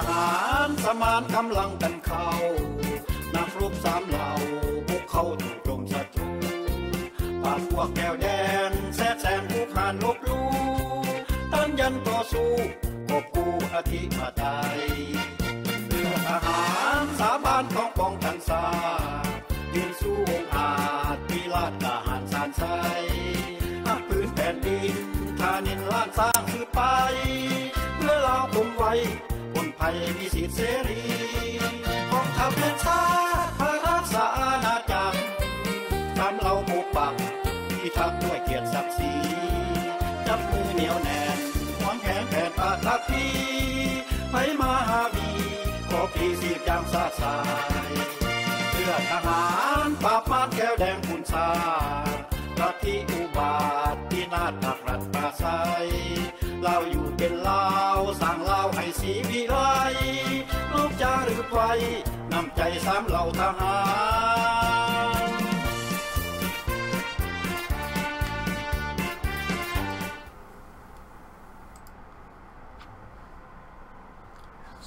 ทหารสมานกำลังกันเข้านักรบสามเหล่าบุกเข้าถูกโจมศัตรูปาดพวกแก้วแดงแซ่แซงผู้ผ่านลบลูต้านยันต่อสู้กบกู้อธิปไตยเรื่อทหารสาบานของป้องกันสายืนสู้องอาจพิลาดทหารสารใสหักปืนแผ่นดินทานินล้านสร้างสืบไป เพื่อลาวคงไว้ คนภัยมีสิทธิเสรีกองทัพเมืองชาติพระรักษาอาณาจักรตามเราปกปักที่ทักด้วยเกียรติศักดิ์ศรีจับมือเหนียวแน่นหวงแขนแผ่นปาทักพีไปมาหาบีขอพีสีจางสาสายเพื่อทหารปราบมารแก้วแดงคุณชาลัทธิอุบาทที่นาฏหักรัฐปราศัยเราอยู่ สามเหล่าทหาร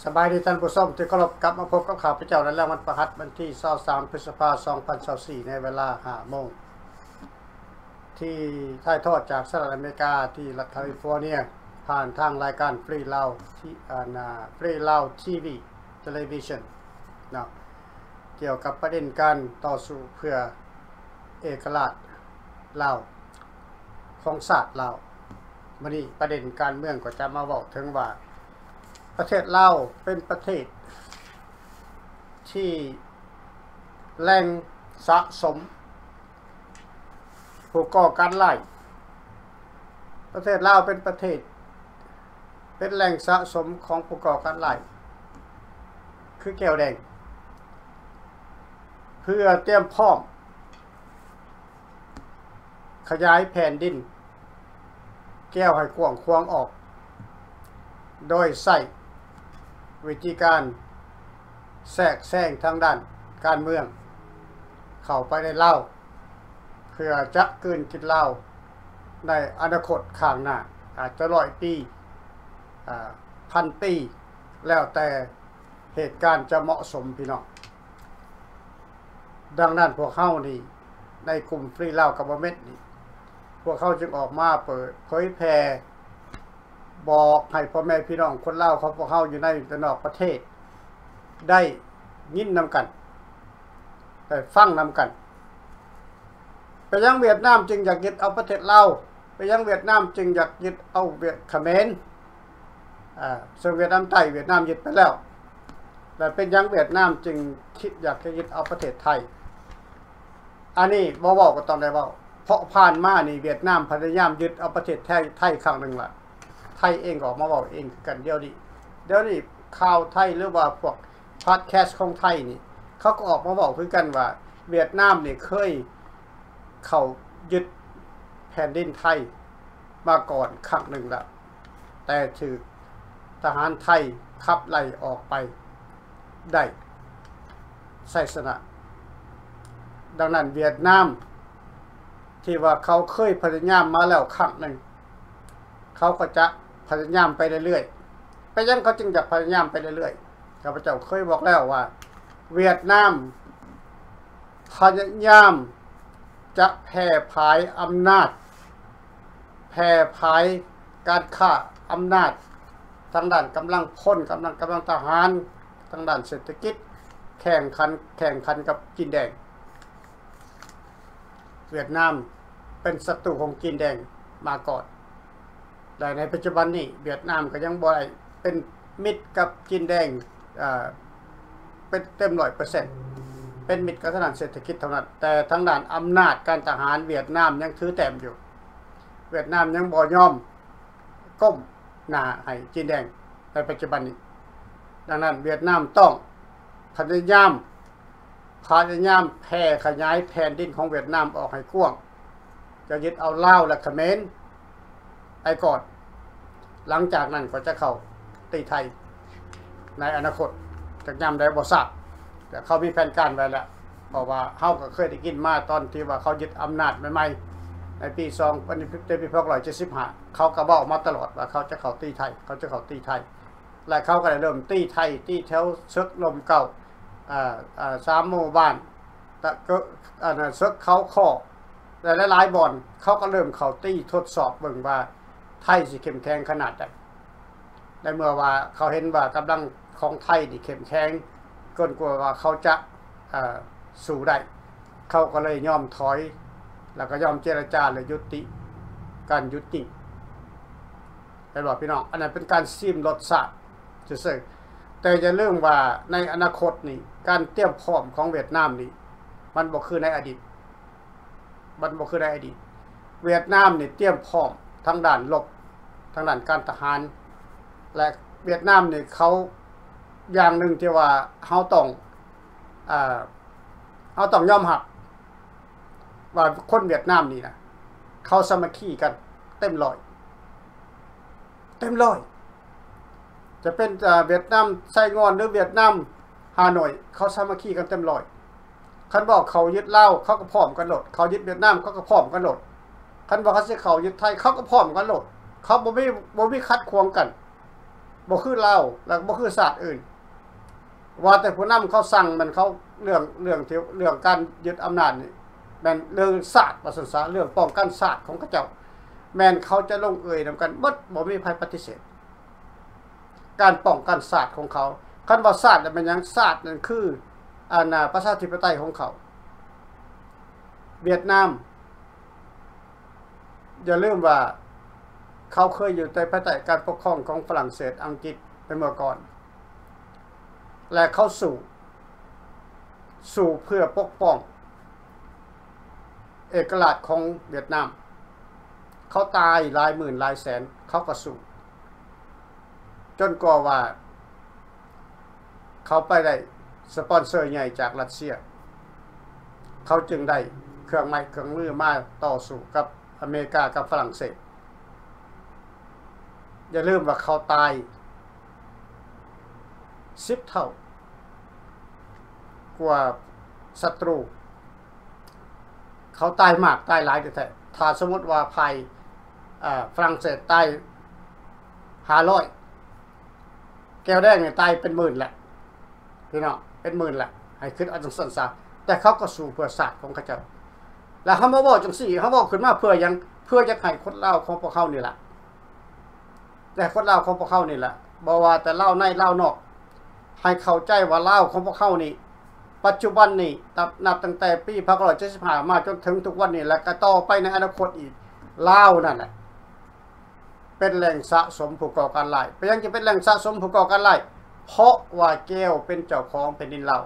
สบายดีท่านผู้ชมที่เคารพกลับมาพบกับข่าวพระเจ้าและแล้วมันประหัสวันที่23พฤษภาคม2024ในเวลา5โมงที่ถ่ายทอดจากสหรัฐอเมริกาที่รัฐแคลิฟอร์เนีย ผ่านทางรายการฟรีเล่าที่อานาฟรีเล่าทีวีทเลวิชันนะ เกี่ยวกับประเด็นการต่อสู้เพื่อเอกราชลาวของศาสตร์ลาวันนี้ประเด็นการเมืองก็จะมาบอกถึงว่า ประเทศลาวเป็นประเทศ ที่แหลงสะสม ผู้ก่อการไล่ประเทศลาวเป็นประเทศ เป็นแหล่งสะสมของผู้ก่อการไล่คือแก้วแดง เพื่อเตรียมพร้อม ขยายแผ่นดิน แก้วให้กว้างควางออก โดยใส่วิธีการแทรกแซงทางด้านการเมือง เข้าไปในเล่าเพื่อจะกืนกินเหล้าในอนาคตข้างหน้า อาจจะร้อยปีพันปี แล้วแต่เหตุการณ์จะเหมาะสมพี่น้อง ดังนั้นพวกเขานี่ ในกลุ่มฟรีเล้ากับเม็ดนี่ พวกเขาจึงออกมาเปิดเผยแพร่บอกให้พ่อแม่พี่น้องคนเล่าเขาพวกเขาอยู่ในนอกประเทศ ได้ยินนำกันได้ฟังนำกัน ไปยังเวียดนามจึงอยากยึดเอาประเทศเล่าไปยังเวียดนามจึงอยากยึดเอาเวียดเขมรอ่าส่วนเวียดนามใต้เวียดนามยึดไปแล้วแต่เป็นยังเวียดนามจึงคิดอยากจะยึดเอาประเทศไทย อันนี้บ่บอกก็ต้องได้เว้าเพราะผ่านมานี่เวียดนามพยายามยึดเอาประเทศไทยไทยครั้งหนึ่งละไทยเองก็ออกมาบอกเองกันเดียวนี้เดี๋ยวนี้ข่าวไทยหรือว่าพวกพอดแคสต์ของไทยนี่ เขาก็ออกมาบอกคือกันว่า เวียดนามนี่เคยเขายึดแผ่นดินไทยมาก่อนครั้งหนึ่งล้วแต่ถือทหารไทยขับไล่ออกไปได้ไสสนะ ดังนั้นเวียดนามที่ว่าเขาเคยพยายามมาแล้วครั้งหนึ่ง เขาก็จะพยายามไปเรื่อยๆไปยังเขาจึงจะพยายามไปเรื่อยๆข้าพเจ้าเคยบอกแล้วว่า เวียดนามพยายามจะแผ่พายอำนาจ แผ่พายการฆ่าอำนาจ ทางด้านกำลังพลกำลังกำลังทหาร ทางด้านเศรษฐกิจ แข่งขันแข่งขันกับจีนแดง เวียดนามเป็นศัตรูของจีนแดงมาก่อนแต่ในปัจจุบันนี้เวียดนามก็ยังบ่ได้เป็นมิตรกับจีนแดงเป็นเต็มร้อยเปอร์เซ็นต์เป็นมิตรกับทางด้านเศรษฐกิจเท่านั้น แต่ทางด้านอำนาจการทหารเวียดนามยังถือแต้มอยู่ เวียดนามยังบ่ยอมก้มหน้าให้จีนแดงในปัจจุบันนี้ ดังนั้นเวียดนามต้องพยายาม พยายามแผ่ขยายแผ่นดินของเวียดนามออกให้กว้างจะยึดเอาเลาและเขมรไอ้กอนหลังจากนั้นก็จะเข้าตีไทย ในอนาคตจากยามได้บ่ทราบแต่เขามีแผนการไว้แล้วเพราะว่าเฮาก็เคยได้กินมาตอนที่ว่าเขายึดอำนาจใหม่ๆในปี2ปีปีพศ175เขาก็บอกมาตลอดว่าเขาจะเข้าตีไทย เขาจะเข้าตีไทย และเขาก็ได้เริ่มตีไทยตีแถวซึกลมเก่า สามหมู่บ้านตะก็อันนั้นซึกเขาข้อแต่หลายบ่อนเขาก็เริ่มเขาตีทดสอบเบิ่งว่าไทยสิเข้มแข็งขนาดใดในเมื่อว่าเขาเห็นว่ากำลังของไทยนี่เข้มแข็งเกินกว่าว่าเขาจะอ่าสู้ได้เขาก็เลยยอมถอย แล้วก็ยอมเจรจาเลยยุติการยุติเห็นบอกพี่น้องอันนั้นเป็นการซิมรสชาติซื่อๆ แต่อย่าลืมว่าในอนาคตนี่ การเตรียมพร้อมของเวียดนามนี่ มันบ่คือในอดีต มันบ่คือในอดีต เวียดนามนี่เตรียมพร้อมทั้งด้านลบทั้งด้านการทหาร และเวียดนามนี่เขาอย่างหนึ่งที่ว่าเฮาต้องเฮาต้องยอมรับว่าคนเวียดนามนี่นะเขาสมัคคีกัน เต็มร้อย เต็มร้อย จะเป็นเวียดนามไซงอนหรือเวียดนามฮานอย เขาสามัคคีกันเต็มร้อยคันบอกเขายึดเล่าเขาก็พร้อมกันหลด เขายึดเวียดนามเขาก็พร้อมกันหลดคันบอกเขาสิเขายึดไทยเขาก็พร้อมกันหลด เขาบ่มีบ่มีคัดควงกันบ่คือเลาแล้วบ่คือศาสตร์อื่น ว่าแต่ผู้นำเขาสั่งมันเขาเรื่องเรื่องที่เรื่องการยึดอำนาจนี่แมนเรื่องศาสตร์ประสาเรื่องป้องกันศาสตร์ของเขาเจ้า แมนเขาจะลงเอ่ยนำกันบดบ่มีภัยปฏิเสธ การป้องกันศาสตร์ของเขาคันว่าศาสตร์น่ะมันยังศาสตร์นั่นคืออาณาประชาธิปไตยของเขา เวียดนามอย่าลืมว่าเขาเคยอยู่ใต้ภายใต้การปกครองของฝรั่งเศสอังกฤษเป็นเมื่อก่อน และเขาสู่สู่เพื่อปกป้อง เอกราชของเวียดนาม เขาตายหลายหมื่นหลายแสนเขาก็สู้ จนกว่าว่า เขาไปได้สปอนเซอร์ใหญ่จากรัสเซีย เขาจึงได้เครื่องไม้เครื่องมือมาต่อสู้กับอเมริกากับฝรั่งเศส อย่าลืมว่าเขาตายสิบเท่า กว่าศัตรู เขาตายมากตายหลายแต่ถ้าสมมติว่าภัยฝรั่งเศสตายห้าร้อย แก้วแดงเนี่ยตายเป็นหมื่นแหละพี่น้องเป็นหมื่นแหละให้ขึ้นเอาจังสันซะแต่เขาก็สู้เพื่อศาสตร์ของเขาเจ้าแล้วเขามาบอกจังสี่เขาบอกขึ้นมาเพื่อยังเพื่อจะให้คนเล่าของพวกเขานี่แหละแต่คนเล่าของพวกเขานี่แหละบอกว่าแต่เล่าในเล่านอก ให้เข้าใจว่าเล่าของพวกเขานี่ปัจจุบันนี่นับนับตั้งแต่ปีพศ175มาจนถึงทุกวันนี้และก็ต่อไปในอนาคตอีกเล่านั่นแหละ เป็นแหล่งสะสมผู้ก่อการร้ายไปยังจะเป็นแหล่งสะสมผู้ก่อการร้ายเพราะว่าแก้วเป็นเจ้าของแผ่นดินลา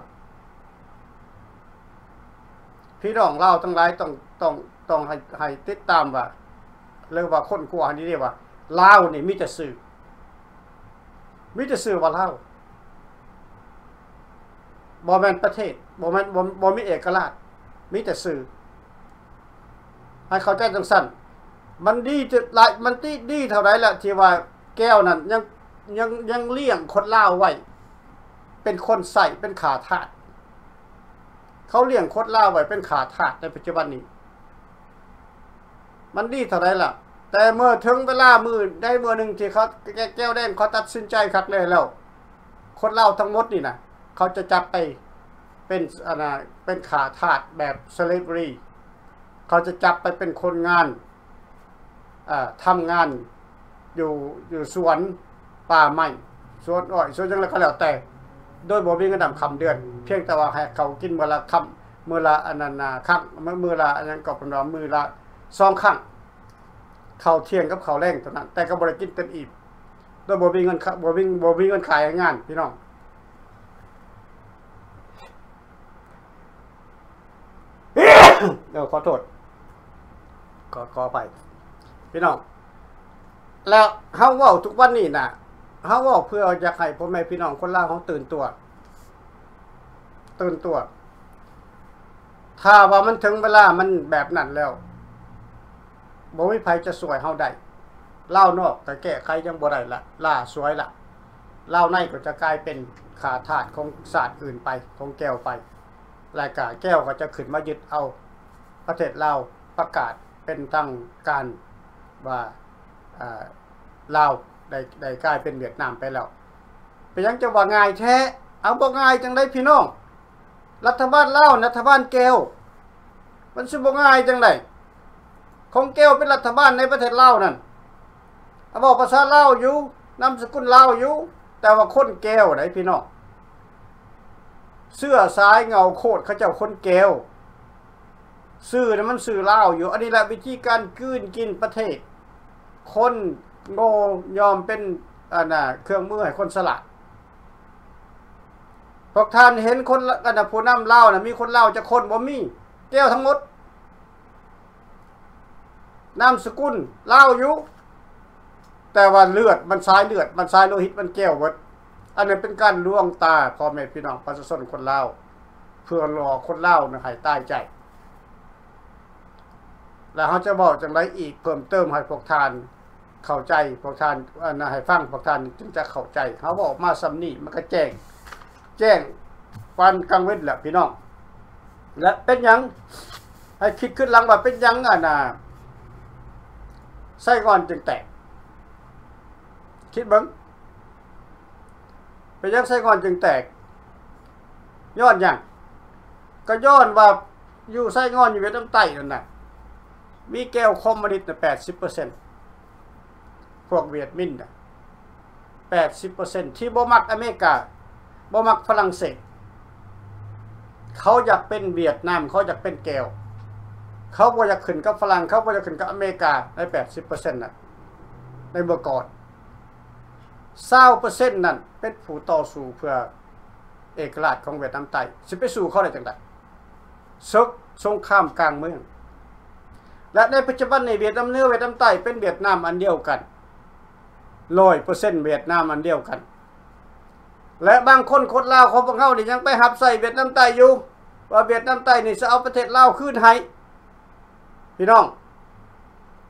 พี่น้องลาทั้งหลายต้องต้องต้องให้ให้ติดตามว่าเรียกว่าคนกลัวนี้เรียกว่าเลานี่มีแต่สื่อมีแต่สื่อว่าเลาวบ่แมนประเทศบ่แมนบ่บ่มีเอกราชมีแต่สื่อให้เขาใจจังซั่น มันดีจะหลายมันดีดีเท่าไรล่ะที่ว่าแก้วนั่นยังยังยังเลี้ยงคนลาไว้ เป็นคนใส่เป็นขาทาสเขาเลี้ยงคนลาไว้เป็นขาทาสในปัจจุบันนี้ มันดีเท่าไรล่ะ แต่เมื่อถึงเวลามือได้มือหนึ่งที่เขาแก้วแดงเขาตัดสินใจคักเลยแล้ว คนเลาทั้งหมดนี่นะเขาจะจับไปเป็นอะนะเป็นขาทาสแบบ slavery เขาจะจับไปเป็นคนงาน ทำงานอยู่อยู่สวนป่าไม้สวนอ้อยสวนจังไรก็แล้วแต่ โดยบ่มีเงินดำคำเดือน เพียงแต่ว่าให้เขากินเมื้อละคำเมื้อละอันนั้นนะครั้งมื้อละอันนั้นก็เป็นว่ามือละสองครั้งข้าเที่ยงกับเขาแรงเท่านั้น แต่ก็บ่ได้กินเต็มอิ่มโดยบ่มีเงินค่าบ่มีบ่มีเงินขายงานพี่น้องเดี๋ยวขอโทษขอขอไป พี่น้องแล้วเฮาเว้าทุกวันนี้น่ะเฮาเว้าเพื่ออยากให้พ่อแม่พี่น้องคนลาวเขาตื่นตัว ตื่นตัว ถ้าว่ามันถึงเวลามันแบบนั้นแล้วบ่มีไผจะสวยเฮาได้ลาวนอกแต่แก้ไขยังบ่ได้ละล่าสวยละลาวในก็จะกลายเป็นขาทาสของศาสตร์อื่นไปของแก้วไปรายการแก้วก็จะขึ้นมายึดเอาประเทศลาวประกาศเป็นทางการ ว่าอ่าลาวได้ได้กลายเป็นเวียดนามไปแล้วไปยังจะว่าง่ายแท้เอาบ่ง่ายจังไดพี่น้อง รัฐบาลลาวรัฐบาลแก้วมันสิบ่ง่ายจังไดของแก้วเป็นรัฐบาลในประเทศลาวนั่นเอาบอกภาษาลาวอยู่นามสกุลลาวอยู่แต่ว่าคนแก้วไดพี่น้องเสื้อสายเงาโคตรเขาเจ้าคนแก้วซื้อนะมันซื้อลาวอยู่ อันนี้แหละวิธีการกืนกินประเทศ คนโง่ยอมเป็นอันน่ะเครื่องมือให้คนสละพวกท่านเห็นคนกันนะผู้นำเล่านะมีคนเล่าจะคนบ่มีแก้วทั้งหมดนามสกุลเล่าอยู่แต่ว่าเลือดมันสายเลือดมันสายโลหิตมันแก้วหมดอันนี้เป็นการล่วงตาพ่อแม่พี่น้องประชาชนคนเล่าเพื่อรอคนเล่านะให้ตายใจ แล้วเขาจะบอกจังไรอีกเพิ่มเติมให้พวกทาน เข้าใจพวกทานนะให้ฟังพวกทานจึงจะเข้าใจเขาบอกมาสำนีมันก็แจ้ง แจ้งวันกลางเว้นแหละพี่น้อง และเป็นยังให้คิดขึ้นหลังว่าเป็นยังอะนะไส้งอนจึงแตก คิดบิ้งเป็นยังไส้งอนจึงแตกย้อนหยังก็ย้อนว่าอยู่ไส้งอนอยู่เวียดนามใต้นั่นน่ะมีแก้วคอมมิวนิตแปดสิบเปอร์เซ็นต์ พวกเวียดมินแปดสิบเปอร์เซ็นต์ที่บ่มักอเมริกาบ่มักฝรั่งเศส เขาอยากเป็นเวียดนามเขาอยากเป็นแก้ว เขาบ่อยากขึ้นกับฝรั่งเขาบ่อยากขึ้นกับอเมริกาในแปดสิบเปอร์เซ็นต์น่ะในเมื่อก่อนเศร้าเปอร์เซ็นต์นั่นเป็นผู้ต่อสู้เพื่อเอกราชของเวียดนามใต้สิไปสู่เขาได้จังไดซึกสงครามกลางเมือง และในปัจจุบันในเวียดนามเหนือเวียดนามใต้เป็นเวียดนามอันเดียวกัน ร้อยเปอร์เซ็นต์เวียดนามอันเดียวกัน และบางคนคนลาวเขาพวกเขานี่ยังไปหับใส่เวียดนามใต้อยู่ว่าเวียดนามใต้นี่จะเอาประเทศลาวคืนให้พี่น้อง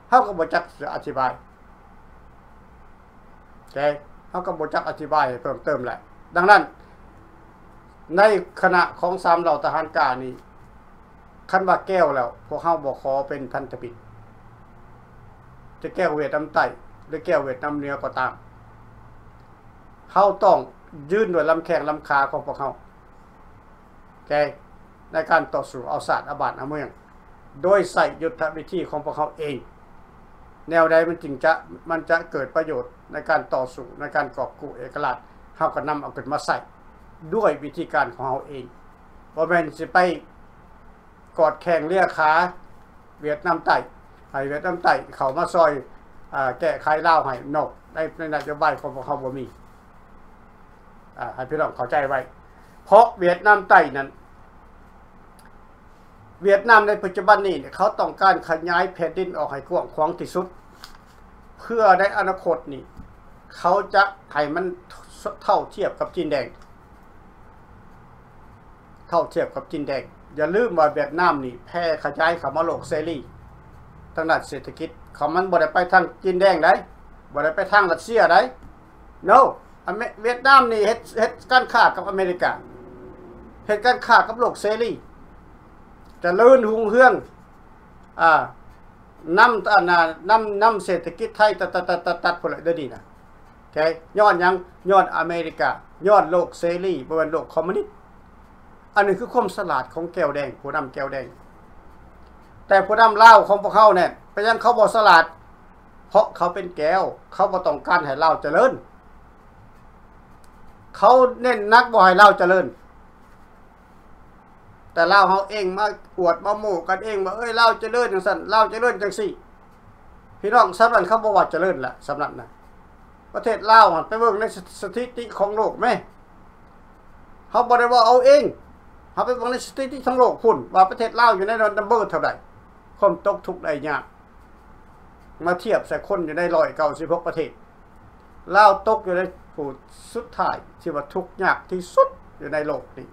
เขาก็บ่จักจะอธิบายโอเคเขาก็บ่จักอธิบายเพิ่มเติมแหละ ดังนั้น ในคณะของสามเหล่าทหารกานี่คันว่าแก้วแล้ว พวกเขาบอกขอเป็นพันธมิตรจะแก้วเวียดนามใต้ หรือแก้วเวียดนาเนือก็ตามเขาต้องยื่นด้วยลำแข้งลำขาของพวกเขาแกในการต่อสู้เอาศาสตร์อาบาตเอาเมือง โดยใส่ยุทธวิธีของพวกเขาเอง แนวใดมันจึงจะมันจะเกิดประโยชน์ในการต่อสู้ในการกอบกู้เอกราชเขาก็นำเอาขึ้นมาใส่ด้วยวิธีการของเขาเองบ่แม่นสิไปกอดแข่งเลียขาเวียดนามใต้ให้เวียดนามใต้เขามาซอย แก้ไขเลาให้นกในในนโยบายของพวกเขาบ่มีอ่าให้พี่น้องเข้าใจไว้ เพราะเวียดนามใต้นั้น เวียดนามในปัจจุบันนี้เนี่ยเขาต้องการขยายแผ่นดินออกให้กว้างขวางที่สุด เพื่อในอนาคตนี่เขาจะให้มันเท่าเทียบกับจีนแดง เท่าเทียบกับจีนแดง อย่าลืมว่าเวียดนามนี่แพร่ขยายเข้ามาโลกเสรีทางด้านเศรษฐกิจ เขามันบ่ได้ไปทางจีนแดงได้บ่ได้ไปทางรัสเซียได้ no อเมเวียดนามนี่เฮ็ดเฮ็ดการค้ากับอเมริกาเฮ็ดการค้ากับโลกเสรีจะเลื่นหุงเฮืองอ่านำอันน่ะนำนำเศรษฐกิจไทยตัดตัดตัดตัดตัดพุ่นลเดี๋ยวนี้นะโอเคย้อนยังย้อนอเมริกาย้อนโลกเสรีบ่แม่นโลกคอมมิวนิสต์อันนี้คือความฉลาดของแก้วแดงผู้นำแก้วแดง แต่ผู้นำเล่าของพวกเขาเนี่ย ไปยังเขาบ่ฉลาดเพราะเขาเป็นแก้ว เขาบ่ต้องการให้เล่าเจริญ เขาเน้นนักบ่ให้เล่าเจริญ แต่เล่าเขาเองมาอวดมาหมู่กันเองว่าเอ้ยเล่าเจริญจังซั่นเล่าเจริญจังซี่พี่น้องสำนักเขาบ่ว่าเจริญละสำนักนะประเทศลาวมันไปเบิ่งในสถิติของโลกไหมเขาบ่ได้ว่าเอาเองเขาไปเบิ่งในสถิติของโลกพุ่นว่าประเทศลาวอยู่ในนัมเบอร์เท่าใดความตกทุกข์ได้ยาก มาเทียบใส่คนอยู่ใน196ประเทศลาวตกอยู่ในผู้สุดท้ายที่ว่าทุกข์ยากที่สุดอยู่ในโลกนี้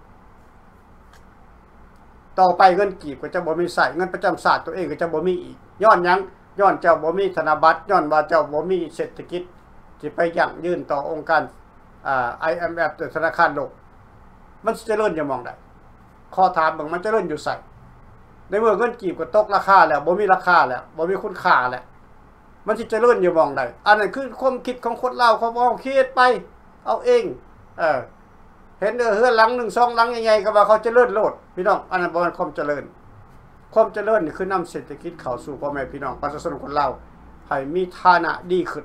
ต่อไปเงินกีบก็จะบ่มีใส่เงินประจำศาสตร์ตัวเองก็จะบ่มีอีกย้อนยังย้อนเจ้าบ่มีธนบัตรย้อนว่าเจ้าบ่มีเศรษฐกิจที่ไปยั่งยืนต่อองค์การอ่า IMF หรือธนาคารโลก มันสิเจริญอย่ามองได้ข้อถามเบิ่งมันจะเจริญอยู่ใส่ในเมื่อเงินกีบก็ตกราคาแล้วบ่มีราคาแล้วบ่มีคุณค่าแล้ว มันสิเจริญอยู่มองได้อันนั้นคือความคิดของคนเลาเขาบ่คิดไป เอาเอง เออ เห็นเด้อเฮือหลังหนึ่งสองหลังใหญ่ๆก็ว่าเขาเจริญโลด พี่น้อง อันนั้นบ่แม่นความเจริญ ความเจริญนี่คือนำเศรษฐกิจเข้าสู่พ่อแม่พี่น้องประชาชนคนเลาให้มีฐานะดีขึ้น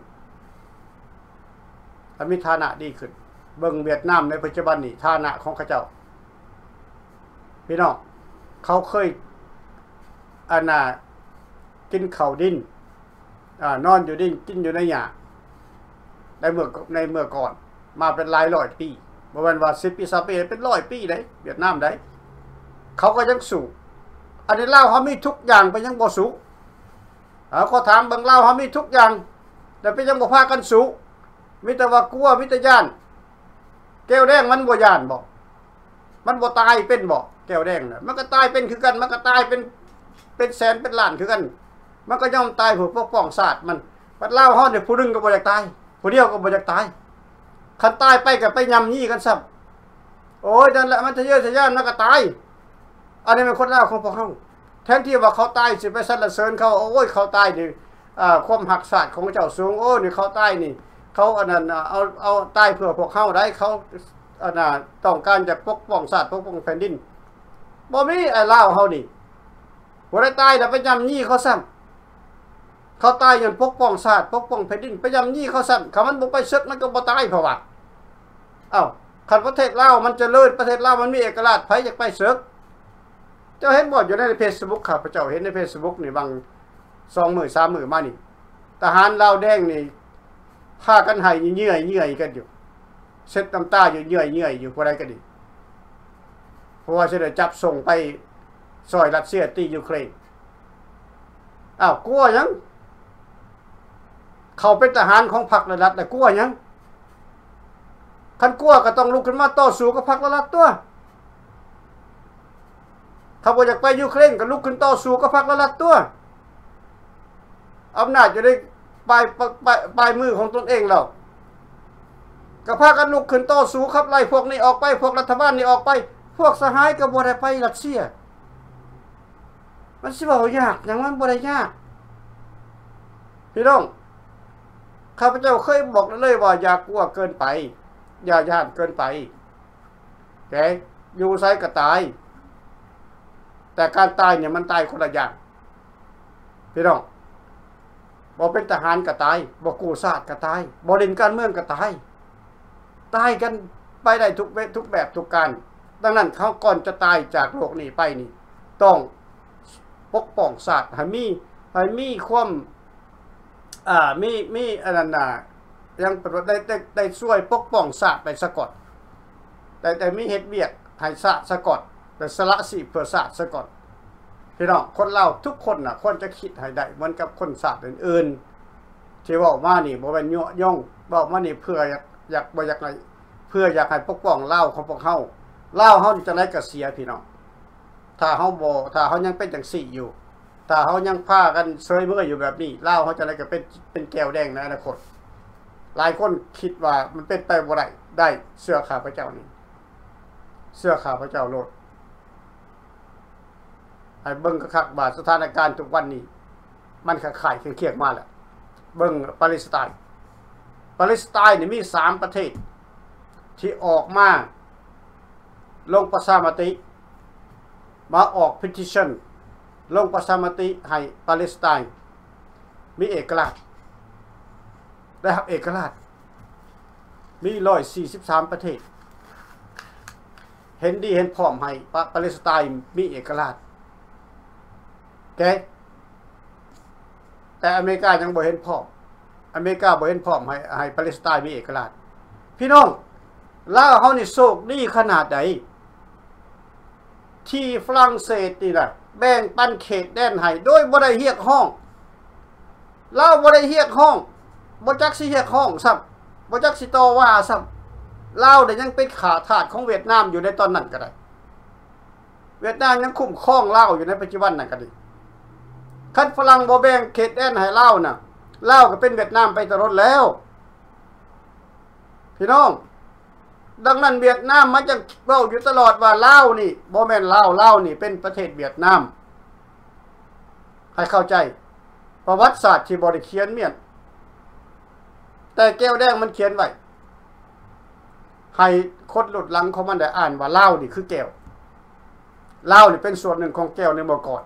ให้มีฐานะดีขึ้น เบิ่งเวียดนามในปัจจุบันนี้ฐานะของเขาเจ้า พี่น้องเขาเคยอันน่ะกินข้าวดิน นอนอยู่ดิ้นกินอยู่ในหญ้าในเมื่อในเมื่อก่อน มาเป็นหลายร้อยปีบ่แม่นว่า10ปี20ปีเป็นร้อยปีได้เวียดนามได้เขาก็ยังสู้อันนี้เล่าเขามีทุกอย่างไปยังบ่สู้เอาก็ถามบิ่งลาเขามีทุกอย่าง แต่ไปยังบ่พากันสู้มีแต่ว่ากลัวมีแต่ย่านแก้วแดงมันบ่ย่านบ่มันบ่ตายเป็นบ่แก้วแดงนะมันก็ตายเป็นคือกัน มันก็ตายเป็นเป็นแสนเป็นล้านคือกัน มันก็ย่อมตายเพื่อปกป้องศาสตร์มันบัดเล่าเฮาเนี่ยผู้หนึงก็บ่อยากตายผู้เดียวก็บ่อยากตายคันตายไปก็ไปยำยี่กันซับโอ้ยนั่นแหละมันทะเยอทะย่านมันก็ตาย อันนี้เป็นคนเล่าของพวกเฮาแทนที่ว่าเขาตายสิไปสรรเสริญเขาโอ้ยเขาตายนี่อ่าความหักศาสตร์ของเจ้าสูงโอ้ยนี่เขาตายนี่เขาอันนั้นเอาเอาตายเพื่อพวกเฮาได้เขาอันน่ะต้องการจะปกป้องศาสตร์ปกป้องแผ่นดินบ่มีไอ้ลาเฮานี่บ่ได้ตายแล้วไปยำยี่เขาซ้ำ เขาตายอย่างปกป้องชาติปกป้องแผ่นดินพยายามยี่เขาสั่นคำมันบ่ไปซึกมันก็บ่ตายเพราะว่าเอ้าคันประเทศลาวมันจะเจริญประเทศลาวมันมีเอกราชไผอยากไปซึกเจ้าเห็นบ่อยู่ใน Facebook ครับพระเจ้าเห็นใน Facebook นี่บาง2มื้อ3มื้อมานี่ทหารลาวแดงนี่พากันให้เหนื่อยเหนื่อยกันอยู่เช็ดน้ำตาอยู่เหนื่อยเหนื่อยอยู่บ่ได้ก็ดีเพราะว่าสิได้จับส่งไปซอยรัสเซียตียูเครนอ้าวกลัวยัง เขาเป็นทหารของพรรครัฐแต่กลัวยังคันกลัวก็ต้องลุกขึ้นมาต่อสู้กับพรรครัฐตัว ถ้าบ่อยากไปยูเครนก็ลุกขึ้นต่อสู้กับพรรครัฐตัวอำนาจอยู่ในปลายปลายปลายมือของตนเองแล้วก็พากันลุกขึ้นต่อสู้ครับไล่พวกนี้ออกไป พวกรัฐบาลนี่ออกไป พวกสหายก็บ่ได้ไปรัสเซีย มันสิเว้ายากหยังมันบ่ได้ยากพี่น้อง ข้าพเจ้าเคยบอกเลยว่าอย่ากลัวเกินไป อย่าย่านเกินไปแกอยู่ไซก็ตาย แต่การตายเนี่ยมันตายคนละอย่างพี่น้องบ่เป็นทหารก็ตายบ่กู้ชาติก็ตายบ่เล่นการเมืองก็ตาย ตายกันไปได้ทุกเวทุกแบบทุกการ ดังนั้นเขาก่อนจะตายจากโลกนี้ไปนี่ ต้องปกป้องศาสตร์ให้มีให้มีความ อ่ามีมีอันนั้นน่ะยังได้ได้ได้ช่วยปกป้องศาสตร์ไปสะกดแต่แต่มีเฮ็ดเวียกให้ศาสตร์สะกดแต่สละสิเพื่อศาสตร์สะกดพี่น้องคนเราทุกคนน่ะควรจะคิดให้ได้เหมือนกับคนศาสตร์อื่นๆที่เว้ามานี่บ่แม่นยั่วย่องเว้ามานี่เพื่ออยากอยากบ่อยากให้เพื่ออยากให้ปกป้องเล่าของพวกเฮาเล่าเฮาจังได๋ก็เสียพี่น้องถ้าเฮาบ่ถ้าเฮายังเป็นจังซี่อยู่ ถ้าเขายังพากันเซยเมื่ออยู่แบบนี้เล่าเขาจะอะไรก็เป็นเป็นแก้วแดงในอนาคตหลายคนคิดว่ามันเป็นไปบ่ได้ได้เสื้อขาพระเจ้านี่เสื้อขาพระเจ้าโลดไอ้เบิ่งคักๆว่าสถานการณ์ทุกวันนี้ มันขายๆเครียดๆมาแล้วเบิ่งปาเลสไตน์ปาเลสไตน์นี่มีสามประเทศ ที่ออกมาลงประชามติ มาออก petition ลงประชามติให้ปาเลสไตน์มีเอกราชได้รับเอกราช มีร้อยสี่สิบสามประเทศ เห็นดีเห็นพร้อมให้ปาปาเลสไตน์มีเอกราชแกแต่อเมริกายังบ่เห็นพร้อมอเมริกาบ่เห็นพร้อมให้ให้ปาเลสไตน์มีเอกราช พี่น้องลาวเฮานี่โชคดีขนาดใดที่ฝรั่งเศสนี่นะ แบ่งปันเขตแดนให้โดยบ่ได้เรียกห้องเลาบ่ได้เรียกห้องบ่จักสิเรียกห้องซ้ำบ่จักสิต่อว่าซ้ำลาได้ยังเป็นขาทาสของเวียดนามอยู่ในตอนนั้นก็ได้ เวียดนามยังคุ้มครองเลาอยู่ในปัจจุบันนั่นก็ดีคันฝรั่งบ่แบ่งเขตแดนให้ลาน่ะลาก็เป็นเวียดนามไปตลอดแล้ว พี่น้อง ดังนั้นเวียดนามมันจะเว้าอยู่ตลอดว่าเลานี่โบแม่นลาวลานี่ เป็นประเทศเวียดนาม ให้เข้าใจ ประวัติศาสตร์ที่บ่ได้เขียนเมียน แต่แก้วแดงมันเขียนไว้ให้คนหลุดหลังเขามันได้อ่านว่าเหล้านี่คือแก้วเหล้านี่เป็นส่วนหนึ่งของแก้วในเมื่อก่อน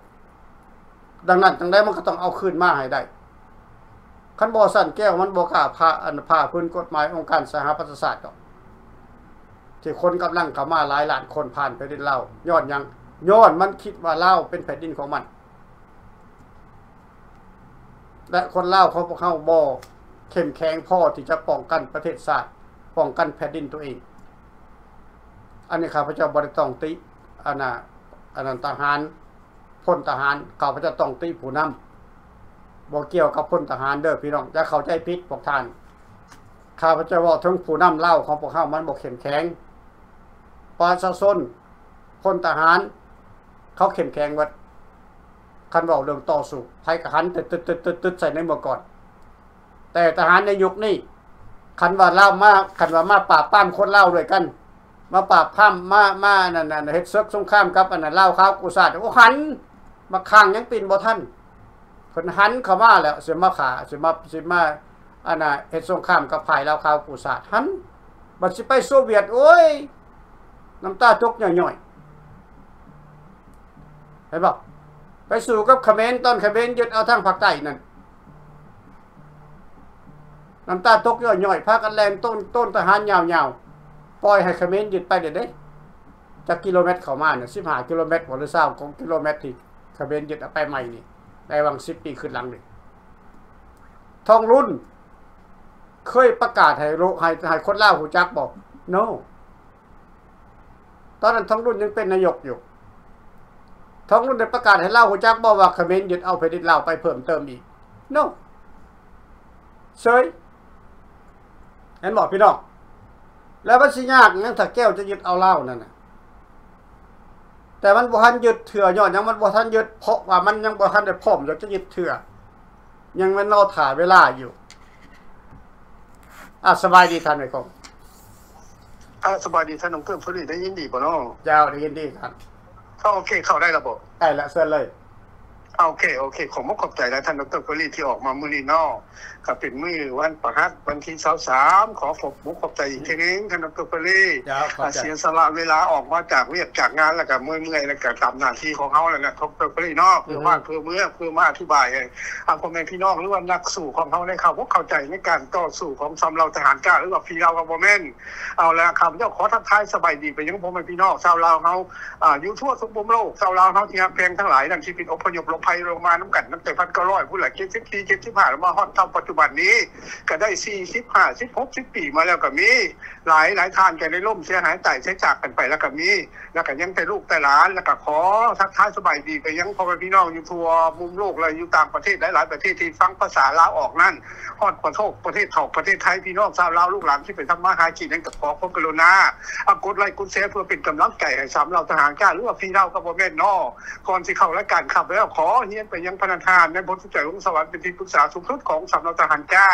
ดังนั้นจังได้มันก็ต้องเอาคืนมาให้ได้คันบ่สั่นแก้วมันบ่กล้าพาอันพาพื้นกฎหมายองค์การสหประชาชาติดอก ที่คนกำลังเข้ามาหลายล้านคนผ่านไปดินเหล้าย้อนยังย้อนมันคิดว่าเหล้าเป็นแผ่นดินของมัน และคนลาเขาเขาบ่เข้มแข็งพอที่จะป้องกันประเทศชาติป้องกันแผ่นดินตัวเอง อันนี้ข้าพเจ้าบ่ได้ต้องติอันน่ะอันนั้นทหารพลทหารข้าพเจ้าต้องติผู้นำบ่เกี่ยวกับพลทหารเด้อพี่น้องอย่าเข้าใจผิดพวกท่านข้าพเจ้าเว้าถึงผู้นำเล่าของพวกเขามันบ่เข้มแข็ง ประชาชนพลทหาร เขาเข้มแข็งว่าคันเว้าเรื่องต่อสู้ไผกะหันตึดๆๆๆใส่ในเมื่อก่อน แต่ทหารในยุคนี้คันว่าเล่ามาคันว่ามาปราบปรามคนเล่าด้วยกัน มาปราบพร่ามมามานั่นๆเฮ็ดศึกสงครามกับอันนั้นเล่าวขาวกุศาสโอ้หัน มาข้างยังปีนบ่ทันเพิ่นหันเข้ามาแล้วสิมาขาเสิมาเสิมาอันน่ะเฮ็ดสงครามกับฝ่ายลาวขาวกุศาสหันบัดสิไปโซเวียตโอ้ย น้ำตาตกย่อยๆเห็นบ่ไปสู่กับเขมรตอนเขมรยึดเอาทางภาคใต้นั่นน้ำตาตกย่อยๆพากันแรงต้นต้นทหารยาวๆปล่อยให้เขมรยึดไปเด็ดเด้จากกิโลเมตรเข้ามาเนี่ย15กิโลเมตรหรือ20ของกิโลเมตรที่เขมรยึดเอาไปใหม่นี่ในวัง10ปีขึ้นหลังนี่ทองรุ่น เคยประกาศให้โลให้ให้คนล่าวฮู้จักบ่ no อนนั้นท้องรุ่นยังเป็นนายกอยู่ท้องรุ่นได้ประกาศให้เล่าหัวจักบอกว่าเขมรยึดเอาแผ่นดินลาไปเพิ่มเติมอีก no เฉยเห็นบอกพี่น้องแล้วมันสิยากงั้นถ้าแก้วจะยึดเอาเล้านั่นนะแต่มันบ่ทันยึดเถื่อย้อนยังมันบ่ทันยึดเพราะว่ามันยังบ่ทันได้พร้อมอยากจะยึดเถื่อยังมันรอถ่ายเวลาอยู่อะสบายดีท่านไหมครับ อ่าสบายดีท่านน้องเพิ่มผลิตได้ยินดีป่ะน้องยาวได้ยินดีครับเข้าโอเคเข้าได้ระบบได้ละเสื้อเลยอ่า โอเคโอเคขอมขอบใจนะท่านดรผลิตที่ออกมามือนี้เนอกกับเป็นมือวันประหัสวันที่สาสามขอขอบมุกขอบใจอีกทีนึงท่านดรผลิตยาวขอบใจเสียสละเวลาออกมาจากเวียกจากงานแล้วก็เมื่อยเมื่อยแล้วก็ตามหน้าที่ของเขาแล้วนะทบทบผลิตนอกเพื่อว่าเพื่อเมื่อเพื่อมาอธิบายให้อาพ่อแม่พี่น้องหรือว่านักสู่ของเขาได้เข้าพวกเข้าใจในการต่อสู้ของสำเราทหารกล้าหรือว่าพี่เรากับโมเมนเอาละครับเจ้าขอทักทายสบายดีไปยังพ่อแม่พี่น้องชาวลาวเขาอ่าอยู่ทั่วทุกมุมโลกชาวลาวเขาที่ฮักเพลงทั้งหลายดังที่เป็นอพยพลงภัยลงมาน้ำกันน้ำใจพันก้าร้อยผู้หลักเจ็ดสิบสี่เจ็ดสิบห้ามาฮอดเท่าปัจจุบันนี้ ก็ได้สี่สิบห้าสิบหกสิบปีมาแล้วก็มี หลายหลายทานกันในล่มเสียหายตายเสียจากกันไปแล้วก็มี แล้วก็ยังแต่ลูกแต่หลานแล้วก็ขอทักทายสบายดีไปยังพ่อแม่พี่น้องอยู่ทั่วมุมโลกเลยอยู่ต่างประเทศหลายๆประเทศที่ฟังภาษาลาวออกนั่นฮอดประเทศประเทศเถาประเทศไทยพี่น้องชาวลาวลูกหลานที่เป็นทำมาหากินนั่นก็ขอความกรุณาอากดไลค์กดแชร์เพื่อเป็นกำลังใจให้สามเราทหารกล้าหรือว่าพี่เราก็บ่แม่นนอก่อนสิเข้ารายการขับแล้วขอเฮียนไปยังพนักงานในบทสุใจของสวรรค์เป็นที่ปรึกษาสูงสุดของสามเราทหารกล้า